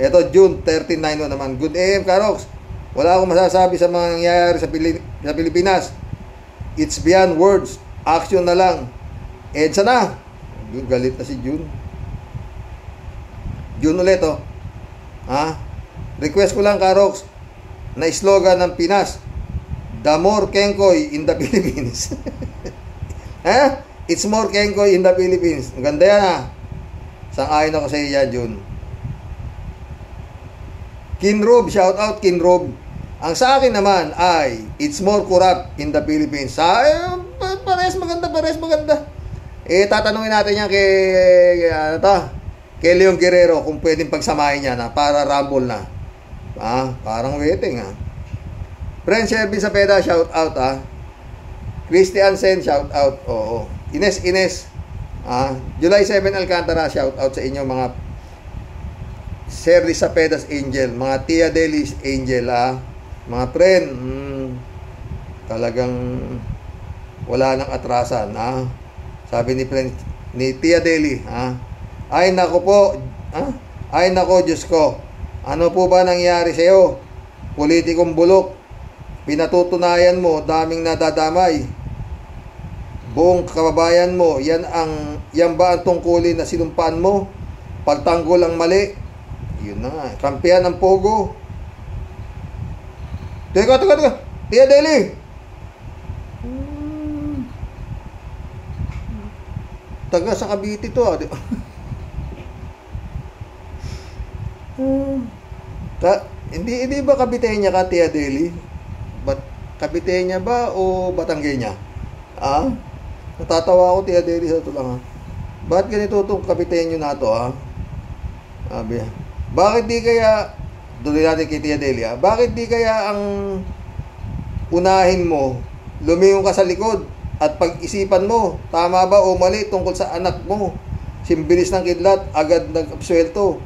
Ito, June 39 naman. Good AM, Karox. Wala akong masasabi sa mga nangyayari sa, Pili- sa Pilipinas. It's beyond words. Action na lang. EDSA na. Galit na si June. June ulit, oh. Ha? Request ko lang, Karox, na slogan ng Pinas. The more Kenkoy in the <laughs> Philippines. <laughs> ha? It's more Kenkoy in the Philippines. Ganda yan, ha? Sang-ayon ako sa iya, June. Kinrob, shout out Kinrob. Ang sa akin naman ay it's more corrupt in the Philippines. Sa eh, pares maganda, pares maganda. Eh tatanungin natin yan kay ano to? Kay Leon Guerrero kung pwedeng pagsamahin niya na para rumble na. Ah, parang waiting ah. Friend Shelby sa Peda, shout out ah. Christian Sen, shout out. Oo. Ines Ines. Ah, July 7 Alcantara, shout out sa inyo mga Sir Sapedas Angel, mga Tia Delis Angel ah. Mga friend, mm, talagang wala nang atrasan ah. Sabi ni friend ni Tia Deli ah. Ay nako po, ah? Ay nako Diyos ko. Ano po ba nangyari sa iyo? Politikong bulok. Pinatutunayan mo, daming nadadamay. Buong kababayan mo, yan ang yan ba ang tungkulin na sinumpaan mo? Pagtanggol ang mali. Yun na nga. Kampihan ng pogo. Teka, teka, teka. Tia Deli. Hmm. Taga sa Cavite to ah. Di- Hmm. Ka, hindi, hindi ba Caviteña ka, Tia Deli? Bat, Caviteña ba o Batangueña? Ah? Natatawa ako, Tia Deli, sa ito lang ha. Bakit ganito itong Caviteño na to ha? Sabi, bakit di kaya, tuloy natin kay Tia Deli ha, bakit di kaya ang unahin mo, lumingon ka sa likod at pag-isipan mo, tama ba o mali tungkol sa anak mo, simbilis ng kidlat, agad nag-absuelto.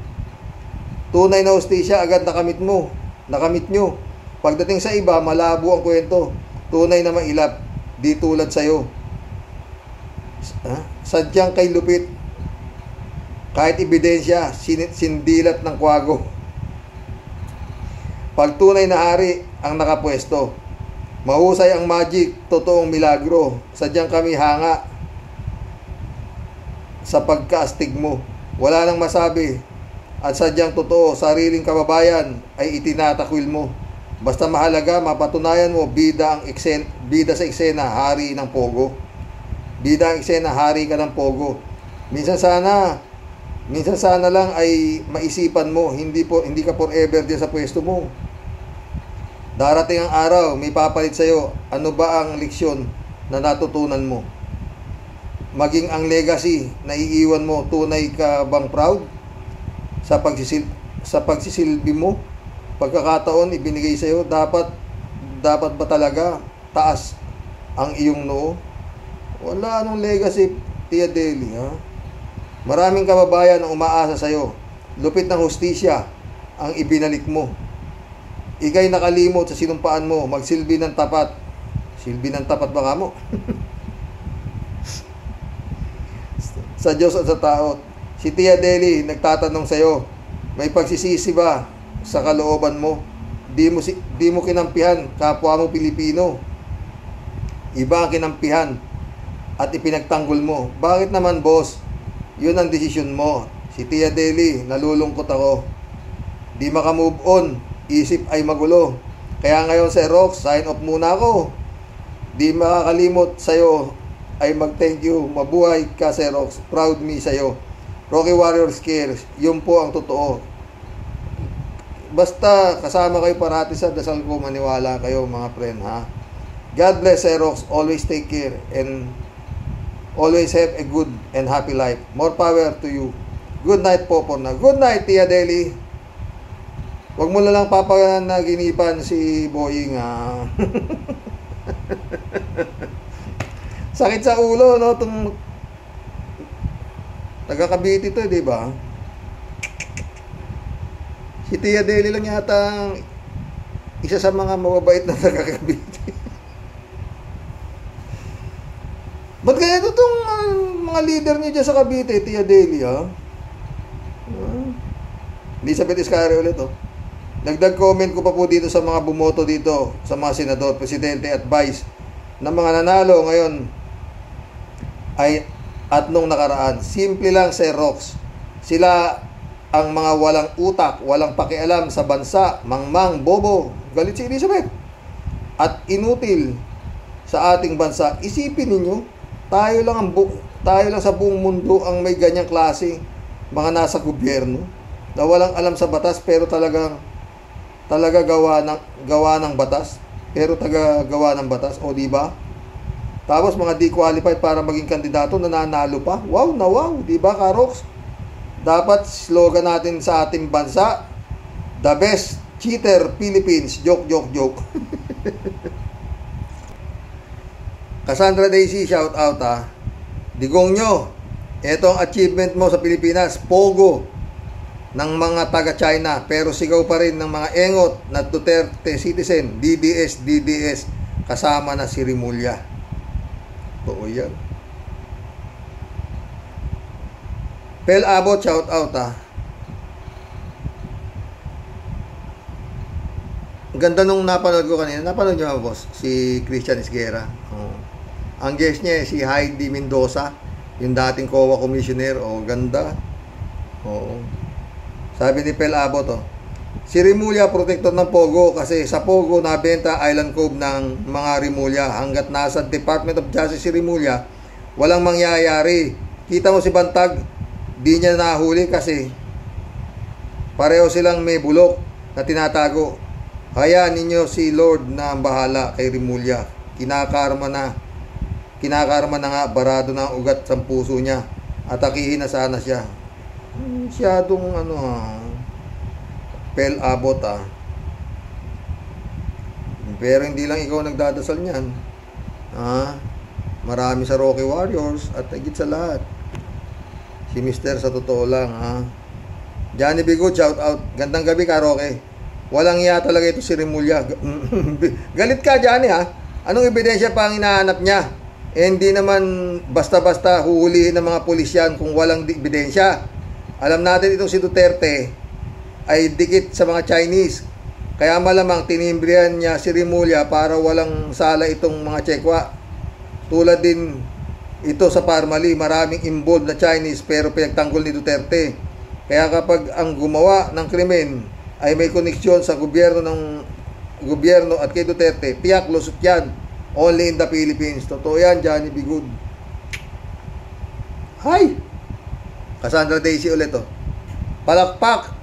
Tunay na hostisya, agad nakamit mo, nakamit nyo. Pagdating sa iba, malabo ang kwento. Tunay na mailap, di tulad sa'yo. Ha? Sadyang kay lupit. Kahit ebidensya, sin- sindilat ng kwago. Pag tunay na hari ang nakapwesto, mahusay ang magic, totoong milagro. Sadyang kami hanga sa pagkaastig mo. Wala nang masabi, at sadyang totoo, sariling kababayan ay itinatakwil mo. Basta mahalaga, mapatunayan mo, bida, ang eksen, bida sa eksena, hari ng pogo. Bida ang eksena, hari ka ng pogo. Minsan sana, Minsan sana lang ay maisipan mo, hindi po hindi ka forever diyan sa pwesto mo. Darating ang araw, may papalit sa'yo. Ano ba ang leksyon na natutunan mo? Maging ang legacy na iiwan mo, tunay ka bang proud sa pagsisil sa pagsisilbi mo? Pagkakataon ibinigay sa'yo, dapat dapat ba talaga taas ang iyong noo? Wala anong legacy, Tia Deli, ha? Maraming kababayan ang umaasa sa'yo. Lupit ng hustisya ang ibinalik mo. Ika'y nakalimot sa sinumpaan mo, magsilbi ng tapat. Silbi ng tapat ba nga mo? <laughs> sa Diyos at sa tao. Si Tia Deli nagtatanong sa'yo, may pagsisisi ba sa kalooban mo? Di mo, si, di mo kinampihan kapwa mo Pilipino. Iba ang kinampihan at ipinagtanggol mo. Bakit naman boss? Yun ang desisyon mo. Si Tia Deli, nalulungkot ako. Di makamove on. Isip ay magulo. Kaya ngayon sa Rox, sign off muna ako. Di makakalimot sa'yo ay mag-thank you. Mabuhay ka sa Rox. Proud me sa'yo. Rocky Warriors Cares. Yun po ang totoo. Basta kasama kayo parati sa dasal ko, maniwala kayo mga friend ha. God bless Xerox. Always take care and always have a good and happy life. More power to you. Good night po po na. Good night, Tia Deli. Huwag mo na lang papanaginipan si Boying ha. <laughs> Sakit sa ulo, no? Tung... Taga-Cavite to, di ba? Si Tia Deli lang yata isa sa mga mababait na <laughs> taga-Cavite. Ba't kaya ito itong uh, mga leader niyo dyan sa Cavite, Tia Deli, ha? Uh, Elizabeth Iscari ulit, oh. Nagdag comment ko pa po dito sa mga bumoto dito, sa mga senador, presidente at vice, na mga nanalo ngayon ay at nung nakaraan. Simple lang, Sir Rox. Sila ang mga walang utak, walang pakialam sa bansa, mangmang, bobo, galit si Elizabeth. At inutil sa ating bansa, isipin ninyo, tayo lang ang bu- tayo lang sa buong mundo ang may ganyang klase mga nasa gobyerno na walang alam sa batas pero talagang talaga gawa ng gawa ng batas pero taga gawa ng batas o di ba tapos mga di qualified para maging kandidato nananalo pa. Wow na wow di ba Karox? Dapat slogan natin sa ating bansa the best cheater Philippines. Joke joke joke. <laughs> Cassandra Daisy shout out ah. Digong nyo ito ang achievement mo sa Pilipinas pogo ng mga taga-China pero sigaw pa rin ng mga engot na Duterte citizen, DDS, DDS kasama na si Rimulya. Totoo yan. Pel Abot, shout out ah. Ganda nung napanood ko kanina. Napanood nyo ba, boss? Si Christian Isguera. Oh. Ang guest niya, si Heidi Mendoza. Yung dating COA commissioner. Oh, ganda. Oo. Sabi ni Pel Abot, oh, si Rimulya protector ng Pogo kasi sa Pogo nabenta Island Cove ng mga Rimulya. Hanggat nasa Department of Justice si Rimulya, walang mangyayari. Kita mo si Bantag, di niya nahuli kasi pareho silang may bulok na tinatago. Kaya ninyo si Lord na ang bahala kay Rimulya. Kinakarma na. Kinakarma na nga, barado na ugat sa puso niya. Atakihin na sana siya masyadong ano ha, pel abot ah. Pero hindi lang ikaw nagdadasal niyan. Ha? Marami sa Rocky Warriors at higit sa lahat. Si Mister sa totoo lang ha. Johnny Bigot, shout out. Gandang gabi ka, Rocky. Walang iya talaga ito si Rimulya. <laughs> Galit ka, Johnny ha. Anong ebidensya pa ang hinahanap niya? Eh, hindi naman basta-basta huhulihin ng mga pulisyan kung walang ebidensya. Alam natin itong si Duterte ay dikit sa mga Chinese. Kaya malamang tinimbrihan niya si Rimulya para walang sala itong mga Chekwa. Tulad din ito sa Parmali, maraming involved na Chinese pero pinagtanggol ni Duterte. Kaya kapag ang gumawa ng krimen ay may koneksyon sa gobyerno ng gobyerno at kay Duterte, tiyak lusot yan. Only in the Philippines. Totoo yan, Johnny Bigud. Hi! Cassandra Daisy ulit oh. Palakpak.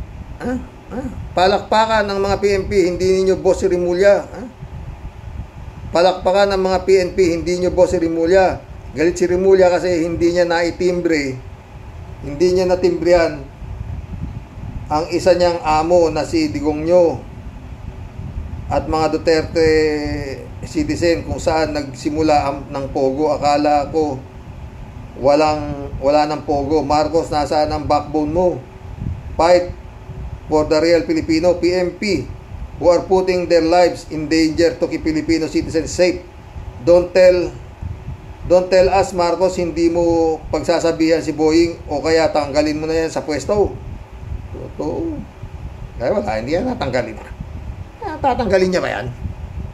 Palakpakan ng mga PNP, hindi ninyo boss si Rimulya. Palakpakan ng mga PNP, hindi nyo boss si Rimulya. Galit si Rimulya kasi hindi niya naitimbre. Hindi niya natimbrihan ang isa niyang amo na si Digongyo at mga Duterte citizen kung saan nagsimula ang, ng Pogo. Akala ko walang wala ng Pogo. Marcos, nasaan ang backbone mo? Fight for the real Filipino, PMP, who are putting their lives in danger to keep Filipino citizens safe. Don't tell Don't tell us, Marcos, hindi mo pagsasabihan si Boeing o kaya tanggalin mo na yan sa pwesto. Totoo. Kaya wala, hindi yan natanggalin. Tatanggalin niya ba yan?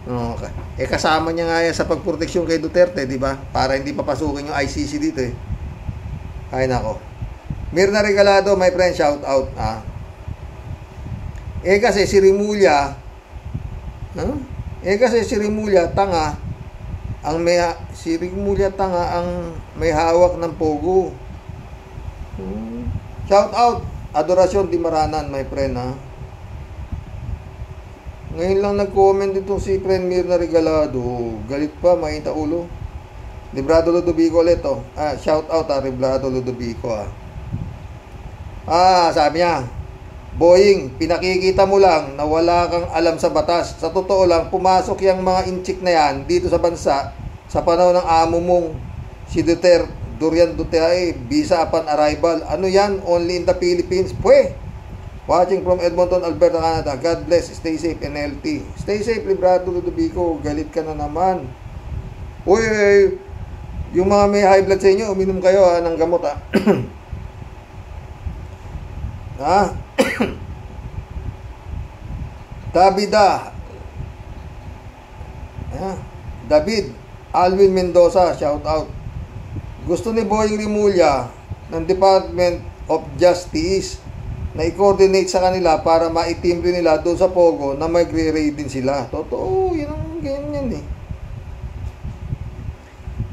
Okay. Eh kasama niya nga yan sa pagproteksyon kay Duterte, di ba? Para hindi papasukin yung ICC dito eh. Ay nako. Mirna Regalado, my friend, shout out. Ah. Eh kasi si Rimulya, huh? eh kasi si Rimulya, tanga, ang may, si Rimulya tanga ang may hawak ng pogo. Hmm. Shout out, Adorasyon di Maranan, my friend, ha? Ngayon lang nag-comment itong si friend Mirna Regalado. Galit pa, mainta ulo. Librado Ludovico ulit, oh. Ah, shout out, ha, Librado Ludovico, ah. Ah, sabi niya, Boeing, pinakikita mo lang na wala kang alam sa batas. Sa totoo lang, pumasok yung mga inchik na yan dito sa bansa sa panahon ng amo mong si Duterte, Durian Duterte, visa upon arrival. Ano yan? Only in the Philippines? Pwe! Watching from Edmonton, Alberta, Canada. God bless. Stay safe and healthy. Stay safe, Librado Ludovico. Galit ka na naman. Uy, yung mga may high blood sa inyo, uminom kayo ha, ng gamot ha. <clears throat> ha? <coughs> Davida. Ha? David. Alvin Mendoza, shout out. Gusto ni Boying Rimulya ng Department of Justice na i-coordinate sa kanila para maitimbre nila doon sa Pogo na magre-raid din sila. Totoo, yun ang ganyan eh.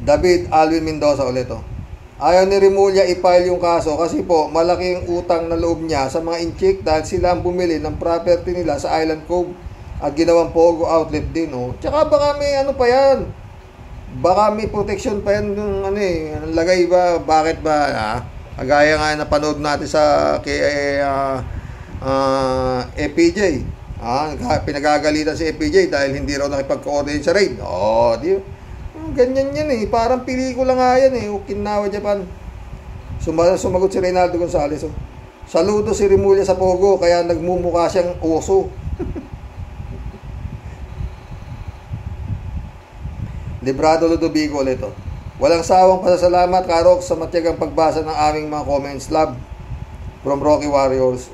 David Alvin Mendoza ulit oh. Ayaw ni Rimulya i-file yung kaso kasi po malaki yung utang na loob niya sa mga inchik dahil sila ang bumili ng property nila sa Island Cove at ginawang Pogo outlet din oh. Tsaka baka may ano pa yan. Baka may protection pa yan yung ano eh. Lagay ba, bakit ba ah? Kagaya nga napanood natin sa kay uh, uh, FPJ. Ah, pinagagalitan si FPJ dahil hindi raw nakipag-coordinate sa raid. Oh, di ganyan yan eh. Parang pelikula nga yan eh. Okinawa, Japan. Suma sumagot si Reynaldo Gonzalez. Oh. Saludo si Rimulya sa Pogo kaya nagmumukha siyang oso. <laughs> Librado Ludovico ulit oh. Walang sawang pasasalamat, Karok, sa matyagang pagbasa ng aming mga comments. Love from Rocky Warriors.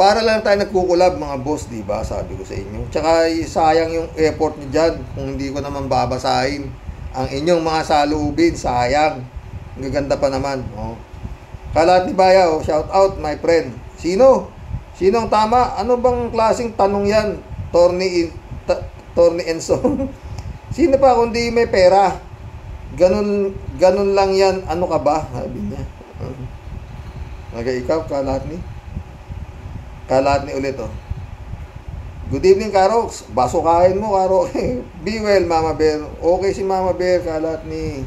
Para lang tayo nagkukulab, mga boss, di ba? Sabi ko sa inyo. Tsaka sayang yung effort niyo dyan kung hindi ko naman babasahin ang inyong mga salubin. Sayang. Ang gaganda pa naman. Oh. Kalat ni Baya, oh, shout out, my friend. Sino? Sino ang tama? Ano bang klaseng tanong yan? Torni, in, Torni Enzo. <laughs> Sino pa kundi may pera? Ganun, ganun lang yan. Ano ka ba? Sabi niya. Naga ikaw, kalat ni. Kalat ni ulit, oh. Good evening, Karox. Baso kain mo, Karo. <laughs> Be well, Mama Bear. Okay si Mama Bear, kalat ni.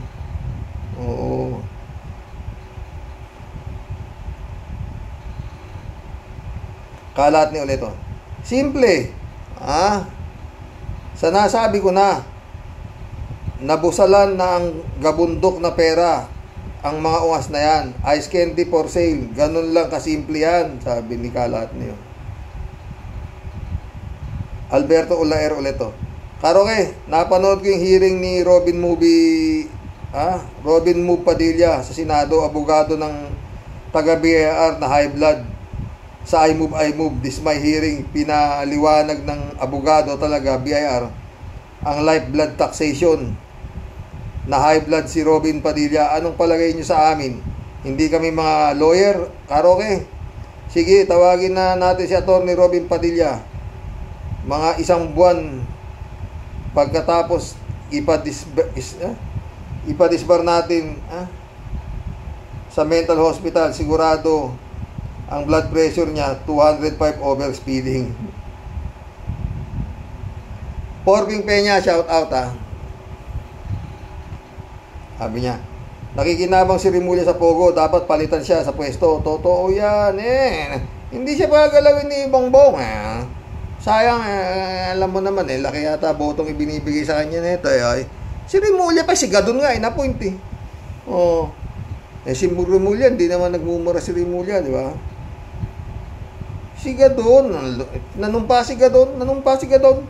Oo. Kalat ni ulit, oh. Simple. Ah. Sa nasabi ko na, nabusalan na ang gabundok na pera ang mga ungas na yan. Ice candy for sale. Ganun lang kasimple yan, sabi ni Kalat niyo. Alberto Ulaer ulit to. Karoke, napanood ko yung hearing ni Robin Movie, ah, Robin Move Padilla sa Senado, abogado ng taga-BAR na high blood sa I Move, I Move. This my hearing, pinaliwanag ng abogado talaga, BIR, ang life blood taxation na high blood si Robin Padilla. Anong palagay niyo sa amin? Hindi kami mga lawyer, karoke. Sige, tawagin na natin si Atty. Robin Padilla. Mga isang buwan pagkatapos ipadisbar, is, eh, ipadisbar natin ah, sa mental hospital, sigurado ang blood pressure niya 205 over speeding. Porking Peña, shout out ah. Sabi niya, nakikinabang si Rimulya sa Pogo, dapat palitan siya sa pwesto. Totoo yan eh. Hindi siya pagalawin ni Bongbong eh. Sayang, eh, alam mo naman eh, laki yata botong ibinibigay sa kanya nito eh. Si Rimulya pa, si Gadon nga eh, napoint eh. Oh. Eh si Rimulya, hindi naman nagmumura si Rimulya, di ba? Si Gadon, nanumpa si Gadon, nanumpa si Gadon.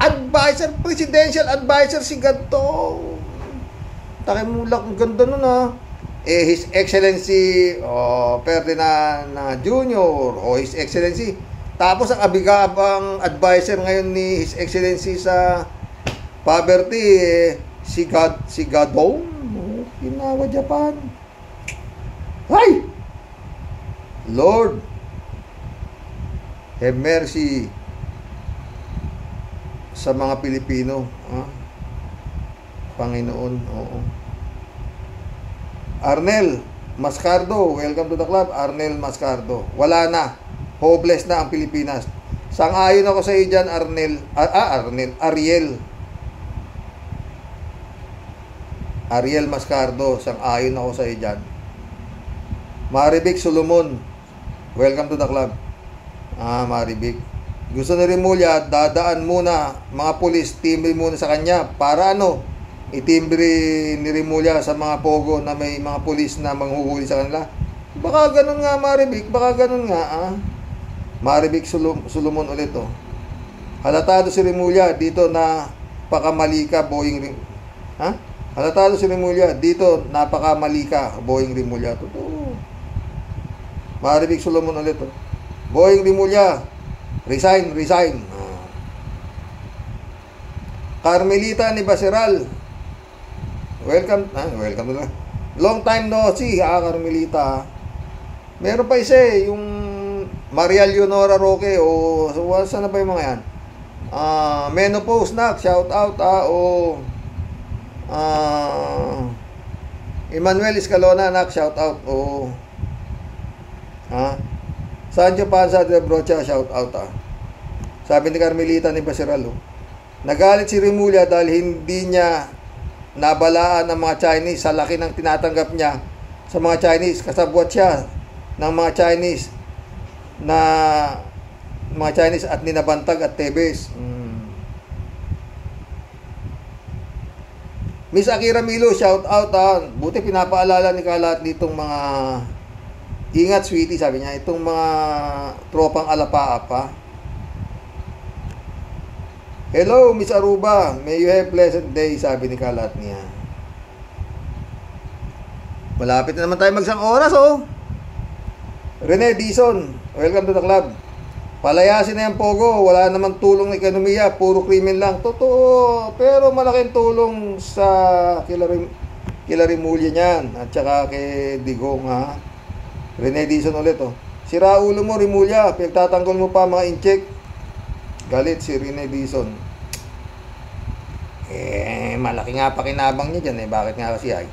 Advisor, presidential advisor si Gadon. Taki mo lang, ang ganda nun ah. Eh, His Excellency oh, Ferdinand na Junior o His Excellency tapos ang abigabang advisor ngayon ni His Excellency sa poverty, eh, si God, si Gadong, oh, Okinawa, Japan. Hay! Lord, have mercy sa mga Pilipino. Ha? Panginoon, oo. Arnel Mascardo, welcome to the club. Arnel Mascardo. Wala na hopeless na ang Pilipinas. Sang-ayon ako sa iyo dyan, Arnel. Ah, ah, Arnel. Ariel. Ariel Mascardo. Sang-ayon ako sa iyo dyan. Maribik Solomon. Welcome to the club. Ah, Maribik. Gusto ni Rimulya, dadaan muna mga pulis, timbre muna sa kanya para ano, itimbre ni Rimulya sa mga pogo na may mga pulis na manghuhuli sa kanila. Baka ganun nga, Maribik. Baka ganun nga, ah. Maribik Sulum, Solomon ulit oh. Halatado si Rimulya dito na pakamali ka Boeing Rim. Ha? Halatado si Rimulya dito napakamali ka Boeing Rimulya. Totoo. Maribik Solomon ulit oh. Boeing Rimulya. Resign, resign. Ah. Carmelita ni Baseral. Welcome, ah, welcome na. Long time no see, ah, Carmelita. Meron pa isa eh, yung Maria Leonora Roque o so, saan na ba yung mga yan? Uh, menopause na, shout out ah, o uh, Emmanuel Escalona nak shout out o ha Sancho Panza de Brocha shout out ah. Sabi ni Carmelita ni Basiralo. Nagalit si Rimulya dahil hindi niya nabalaan ng mga Chinese sa laki ng tinatanggap niya sa mga Chinese. Kasabwat siya ng mga Chinese na mga Chinese at ninabantag at Tebes. Mm. Miss Akira Milo, shout out ha. Buti pinapaalala ni Kalat nitong mga ingat sweetie sabi niya itong mga tropang alapaap ha. Hello Miss Aruba, may you have pleasant day sabi ni Kalat niya. Malapit na naman tayo magsang oras oh. Rene Dison, welcome to the club. Palayasin na yung Pogo, wala namang tulong ng ekonomiya, puro krimen lang. Totoo, pero malaking tulong sa kila, kila Rimulya niyan at saka kay Digong ha. Rene Dison ulit oh. Sira ulo mo Rimulya, pinagtatanggol mo pa mga incheck. Galit si Rene Dison. Eh, malaki nga pakinabang niya dyan eh. Bakit nga kasi ay?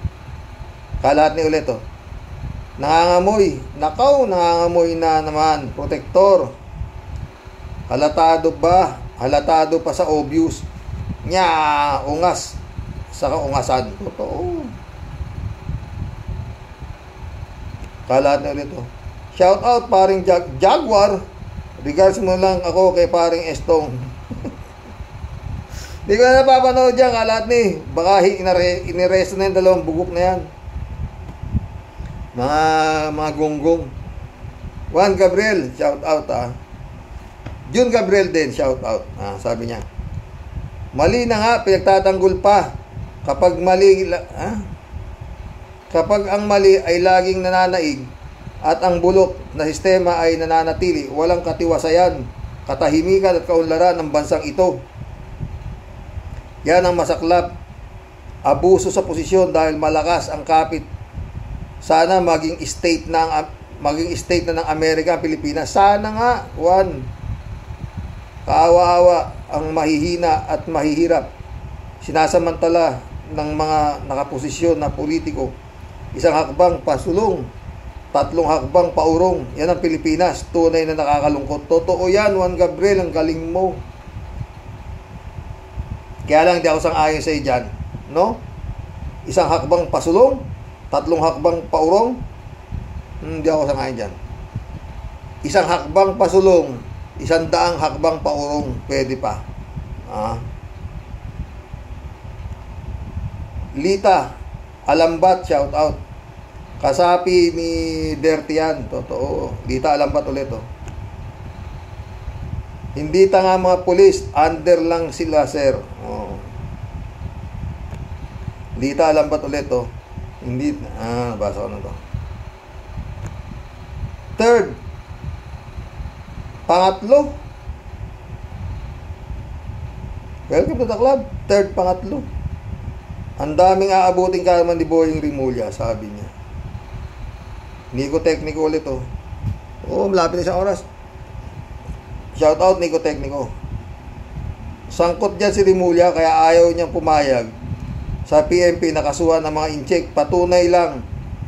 Kalat ni ulit oh. Nangangamoy. Nakaw, nangangamoy na naman. Protector. Halatado ba? Halatado pa sa obvious. Nya, ungas. Sa kaungasan. Totoo. Kalat na ulit oh. Shout out paring Jag Jaguar. Regards mo lang ako kay paring Estong. Hindi ko na napapanood yan, kalat ni. Baka iniresto na yung dalawang bugok na yan mga mga gonggong. Juan Gabriel, shout out ah. Jun Gabriel din, shout out. Ah, sabi niya. Mali na nga, pinagtatanggol pa. Kapag mali, ah, kapag ang mali ay laging nananaig at ang bulok na sistema ay nananatili, walang katiwasayan, katahimikan at kaunlaran ng bansang ito. Yan ang masaklap. Abuso sa posisyon dahil malakas ang kapit sana maging state ng maging state na ng Amerika ang Pilipinas. Sana nga, one. Kaawa-awa ang mahihina at mahihirap. Sinasamantala ng mga nakaposisyon na politiko. isang hakbang pasulong, tatlong hakbang paurong. Yan ang Pilipinas. Tunay na nakakalungkot. Totoo yan, Juan Gabriel, ang galing mo. Kaya lang di ako sang ayon sa dyan. No? Isang hakbang pasulong, tatlong hakbang paurong. Hindi ako sang ayon dyan. Isang hakbang pasulong, isang daang hakbang paurong. Pwede pa. Ah. Lita, Alambat, shout out. Kasapi ni Dertian, totoo. Lita Alambat ulit, oh. Hindi ta nga mga pulis, under lang sila, sir. Oh. Lita Alambat ulit, oh. Hindi, ah, nabasa ko na to. Third, pangatlo, Welcome to the club. Third, pangatlo. Ang daming aabuting kalaman ni Boying Rimulya, sabi niya. Nico Technico ulit oh. Oo, malapit na isang oras. Shout out Nico Technico. Sangkot dyan si Rimulya kaya ayaw niyang pumayag sa PMP na kasuhan ng mga incheck. Patunay lang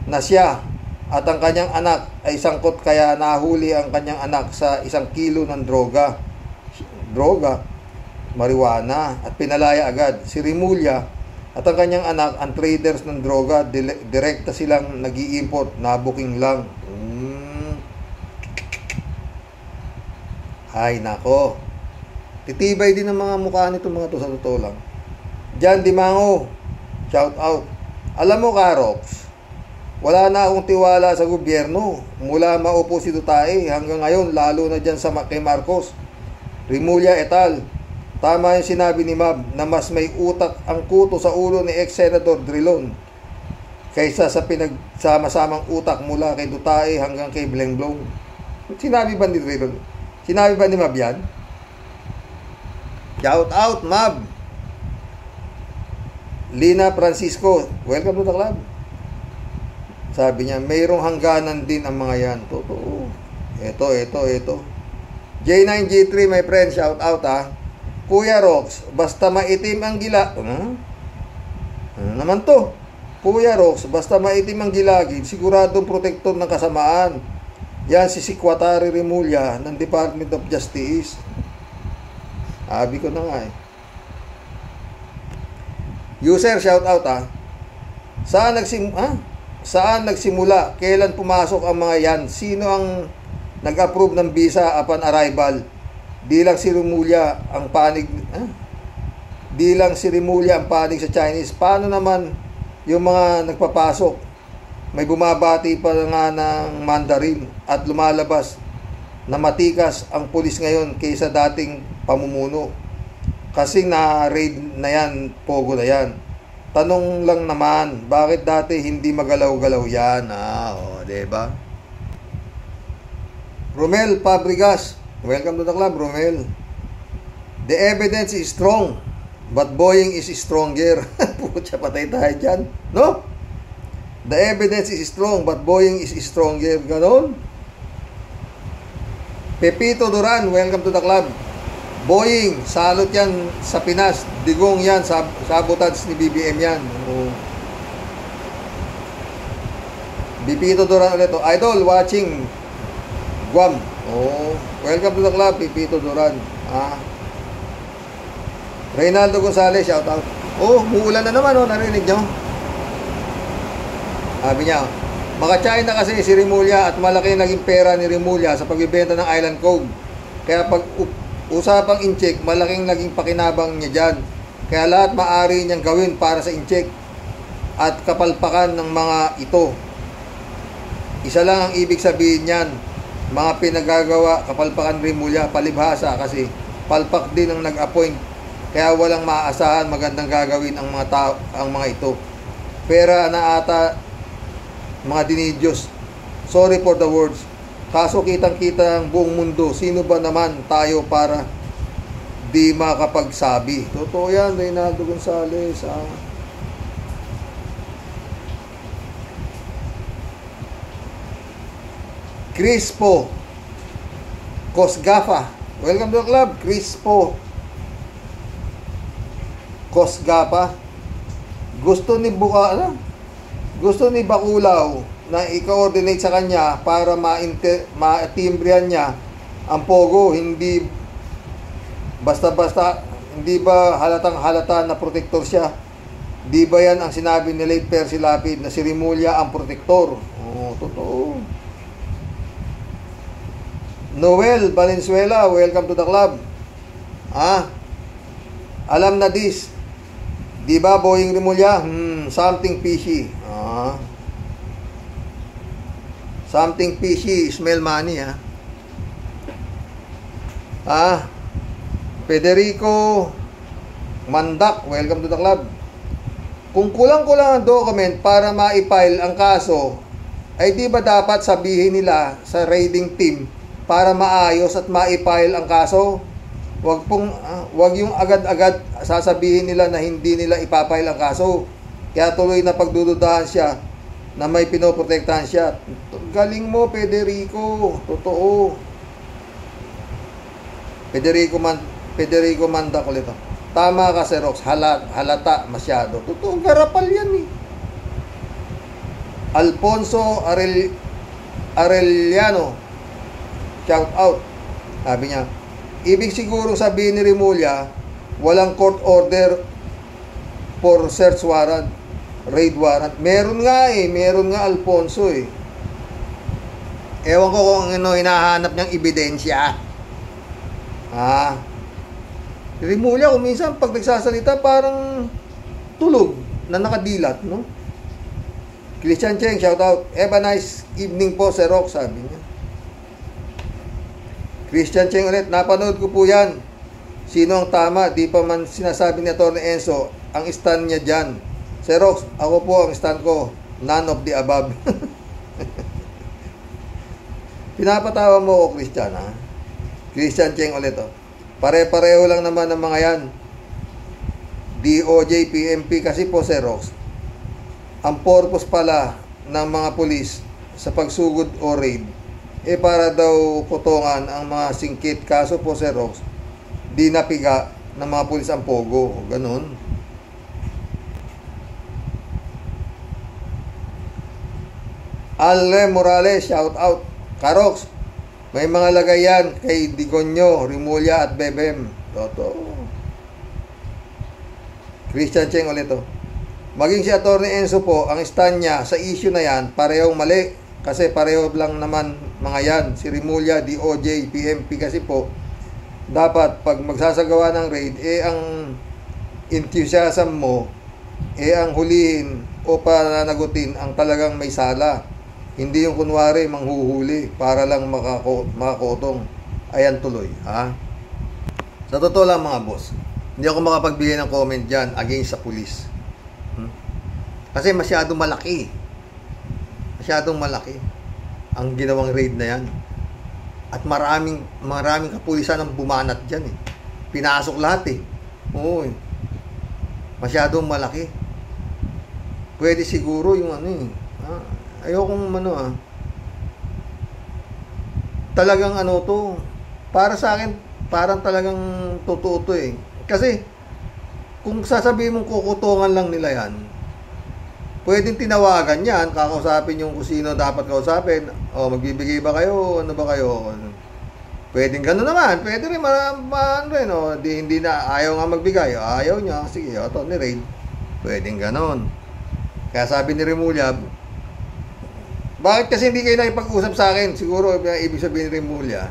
na siya at ang kanyang anak ay sangkot kaya nahuli ang kanyang anak sa isang kilo ng droga. Droga marijuana at pinalaya agad. Si Rimulya at ang kanyang anak, ang traders ng droga, direkta silang nag import nabuking lang. Mm. Ay, nako. Titibay din ang mga mukha nito mga to sa totoo lang. Jan Dimango, shout out. Alam mo, Karox, wala na akong tiwala sa gobyerno. Mula maupo si Duterte hanggang ngayon, lalo na dyan sa kay Marcos. Rimulya et al. Tama yung sinabi ni Mab na mas may utak ang kuto sa ulo ni ex-senador Drilon kaysa sa pinagsama-samang utak mula kay Dutae hanggang kay Blenglong. Sinabi ba ni Drilon? Sinabi ba ni Mab yan? Shout out, Mab! Lina Francisco, welcome to the club. Sabi niya, mayroong hangganan din ang mga yan. Totoo. Ito, ito, ito. J9G3, my friend, shout out ha. Kuya Rox, basta maitim ang gila. Ano? Ano naman to? Kuya Rox, basta maitim ang gilagid, siguradong protektor ng kasamaan. Yan si Sikwatari Rimulya ng Department of Justice. Sabi ko na nga eh. User, shout out ah. Saan nagsim ah? Saan nagsimula? Kailan pumasok ang mga yan? Sino ang nag-approve ng visa upon arrival? Di lang si Rimulya ang panig ah? Di lang si Rimulya ang panig sa Chinese. Paano naman yung mga nagpapasok? May bumabati pa nga ng Mandarin at lumalabas na matikas ang pulis ngayon kaysa dating pamumuno. Kasi na-raid na yan, pogo na yan. Tanong lang naman, bakit dati hindi magalaw-galaw yan? Ah, oh, ba? Diba? Romel Fabregas, welcome to the club, Romel. The evidence is strong, but Boeing is stronger. <laughs> Putya, patay tayo dyan. No? The evidence is strong, but Boeing is stronger. Ganon? Pepito Duran, welcome to the club. Boeing, salot yan sa Pinas. Digong yan, sab sabotage ni BBM yan. Oh. Pipito Duran ulit. Idol, watching Guam. Oh, welcome to the club, Pipito Duran. Ah. Reynaldo Gonzalez, shout out. Oh, muulan na naman, oh, narinig nyo? Sabi niya, makatsain na kasi si Rimulya at malaki naging pera ni Rimulya sa pagbibenta ng Island Cove. Kaya pag usapang incheck, malaking naging pakinabang niya dyan. Kaya lahat maari niyang gawin para sa incheck at kapalpakan ng mga ito. Isa lang ang ibig sabihin niyan, mga pinagagawa, kapalpakan Rimulya, palibhasa kasi palpak din ang nag-appoint. Kaya walang maaasahan magandang gagawin ang mga tao, ang mga ito. Pera na ata mga dinidyos. Sorry for the words. Kaso kitang-kita ang buong mundo. Sino ba naman tayo para di makapagsabi? Totoo yan, Reynaldo Gonzales. Ah. Crispo Cosgafa. Welcome to the club, Crispo Cosgapa. Gusto ni Buka, ano? gusto ni Bakulaw na i-coordinate sa kanya para ma-inte- ma-timbrihan niya ang Pogo, hindi basta-basta, hindi ba halatang halata na protektor siya? Di ba yan ang sinabi ni late Percy Lapid na si Rimulya ang protektor? Oo, totoo. Noel Valenzuela, welcome to the club. Ah, alam na this. Di ba, Boying Rimulya? Hmm, something fishy. Ah. Something fishy, smell money, ah. Ah, Federico Mandak, welcome to the club. Kung kulang-kulang ang document para ma-file ang kaso, ay di ba dapat sabihin nila sa raiding team para maayos at ma-file ang kaso? Wag pong ah, wag yung agad-agad sasabihin nila na hindi nila ipapile ang kaso. Kaya tuloy na pagdududahan siya na may pinoprotektahan siya. Galing mo, Federico. Totoo. Federico Man Federico Manda ulit. oh. Tama ka, Xerox. Halat, halata masyado. Totoo, garapal yan eh. Alfonso Arel Arellano. Shout out. Sabi niya, ibig siguro sabihin ni Rimulya, walang court order for search warrant, raid warrant. Meron nga eh, meron nga Alfonso eh. Ewan ko kung ano hinahanap niyang ebidensya. Ah. Rimulya, kung minsan pag nagsasalita, parang tulog na nakadilat, no? Christian Cheng, shout out. Have a nice evening po, Sir Rock, sabi niya. Christian Cheng ulit, napanood ko po yan. Sino ang tama? Di pa man sinasabi ni Atty. Enzo, ang stand niya dyan. Sir Rox, ako po ang stand ko. None of the above. <laughs> Pinapatawa mo ako, Christian, ha? Christian Cheng ulit, oh. Pare-pareho lang naman ng mga yan. DOJ, PMP kasi po, Sir Rox. Ang purpose pala ng mga pulis sa pagsugod o raid, eh para daw kutungan ang mga singkit. Kaso po, Sir Rox, di napiga ng mga pulis ang pogo. Ganon. Alre Morales, shout out. Karox, may mga lagay yan kay Digonyo, Rimulya at Bebem. Toto. Christian Cheng ulit to. Maging si Atty. Enzo po, ang stand niya sa issue na yan, parehong mali. Kasi pareho lang naman mga yan. Si Rimulya, DOJ, PMP kasi po, dapat pag magsasagawa ng raid, eh ang enthusiasm mo, eh ang hulihin o pananagutin ang talagang may sala. Hindi yung kunwari manghuhuli para lang makako, makakotong. Ayan tuloy, ha? Sa totoo lang mga boss, hindi ako makapagbigay ng comment dyan against sa police. Hmm? Kasi masyadong malaki. Masyadong malaki ang ginawang raid na yan. At maraming maraming kapulisan ang bumanat diyan eh. Pinasok lahat eh. Oo eh. Masyadong malaki. Pwede siguro yung ano eh. Ah, ayokong ano ah. Talagang ano to. Para sa akin, parang talagang totoo to eh. Kasi, kung sasabihin mong kukutungan lang nila yan, pwedeng tinawagan yan, kakausapin yung kung dapat kausapin. O, magbibigay ba kayo? Ano ba kayo? Pwedeng gano'n naman. Pwede rin, ma, ma ano rin, o, di, hindi na, ayaw nga magbigay. Ayaw niya, sige, o, to, ni Raid. Pwedeng gano'n. Kaya sabi ni Remulla, bakit kasi hindi kayo nakipag-usap sa akin? Siguro, ibig sabihin ni Remulla,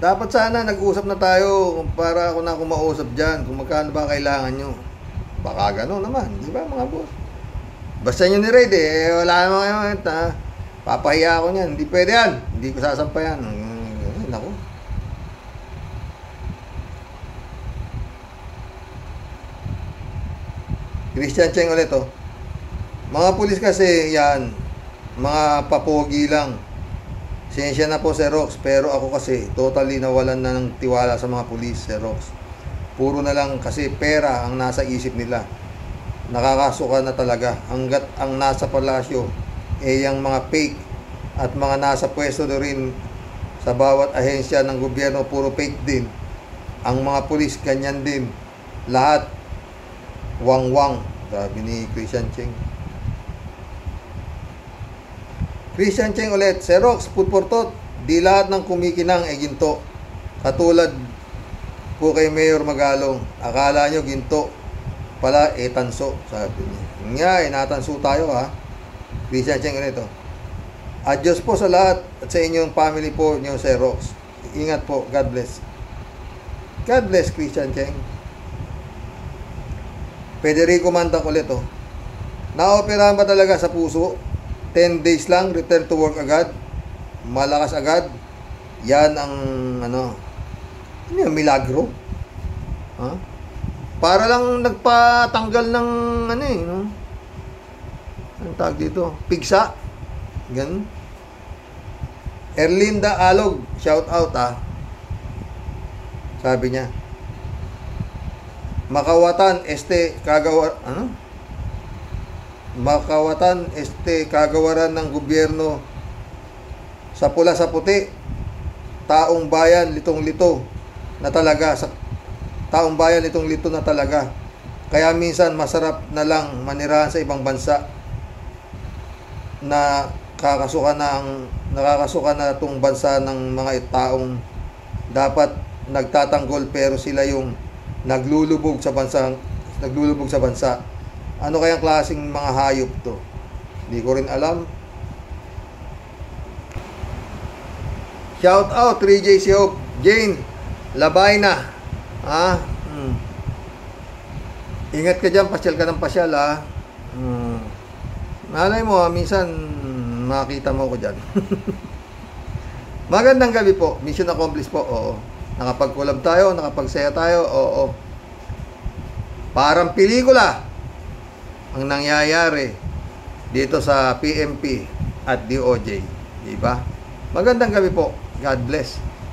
dapat sana nag-usap na tayo para ako na kumausap dyan kung magkano ba kailangan nyo. Baka gano'n naman, di ba mga boss? Basta nyo ni Raid eh, wala naman kayo. Ta, papahiya ako niyan. Hindi pwede yan. Hindi ko sasampayan. Ay, naku. Christian Cheng ulit oh. Mga pulis kasi yan, mga papogi lang. Sensya na po Sir Rox, pero ako kasi totally nawalan na ng tiwala sa mga pulis Sir Rox. Puro na lang kasi pera ang nasa isip nila. Nakakasuka na talaga hanggat ang nasa palasyo eh yung mga fake at mga nasa pwesto na rin sa bawat ahensya ng gobyerno puro fake din. Ang mga pulis ganyan din. Lahat wang-wang Sabi ni Christian Cheng. Christian Cheng ulit, Xerox, thought. Di lahat ng kumikinang ay ginto. Katulad po kay Mayor Magalong. Akala nyo ginto pala eh tanso, sabi niya. Nga, eh, tayo ha. Christian Cheng oh. Adios po sa lahat at sa inyong family po niyo Xerox. Ingat po. God bless. God bless Christian Cheng. Federico Mantang ulit oh. Naoperahan ba talaga sa puso? 10 days lang, return to work agad. Malakas agad. Yan ang ano, ano yung milagro? Ha? Para lang nagpatanggal ng ano eh, no? Ang tawag dito? Pigsa. Ganun. Erlinda Alog, shout out ah. Sabi niya. Makawatan, este, kagawa, ano? Makawatan, este, kagawaran ng gobyerno sa pula sa puti, taong bayan, litong-lito na talaga, sa taong bayan, litong-lito na talaga. Kaya minsan masarap na lang manirahan sa ibang bansa na kakasuka na ang nakakasuka na itong bansa ng mga taong dapat nagtatanggol pero sila yung naglulubog sa bansa naglulubog sa bansa. Ano kayang klaseng mga hayop to? Hindi ko rin alam. Shout out 3J Siop Jane labay na. Ha? Hmm. ingat ka dyan pasyal ka ng pasyal ha? Hmm. malay mo ha, minsan makita mo ko dyan. <laughs> Magandang gabi po. Mission accomplished po. Oo. Nakapag-collab tayo nakapagsaya tayo. Oo. Parang pelikula ang nangyayari dito sa PMP at DOJ di ba? Magandang gabi po. God bless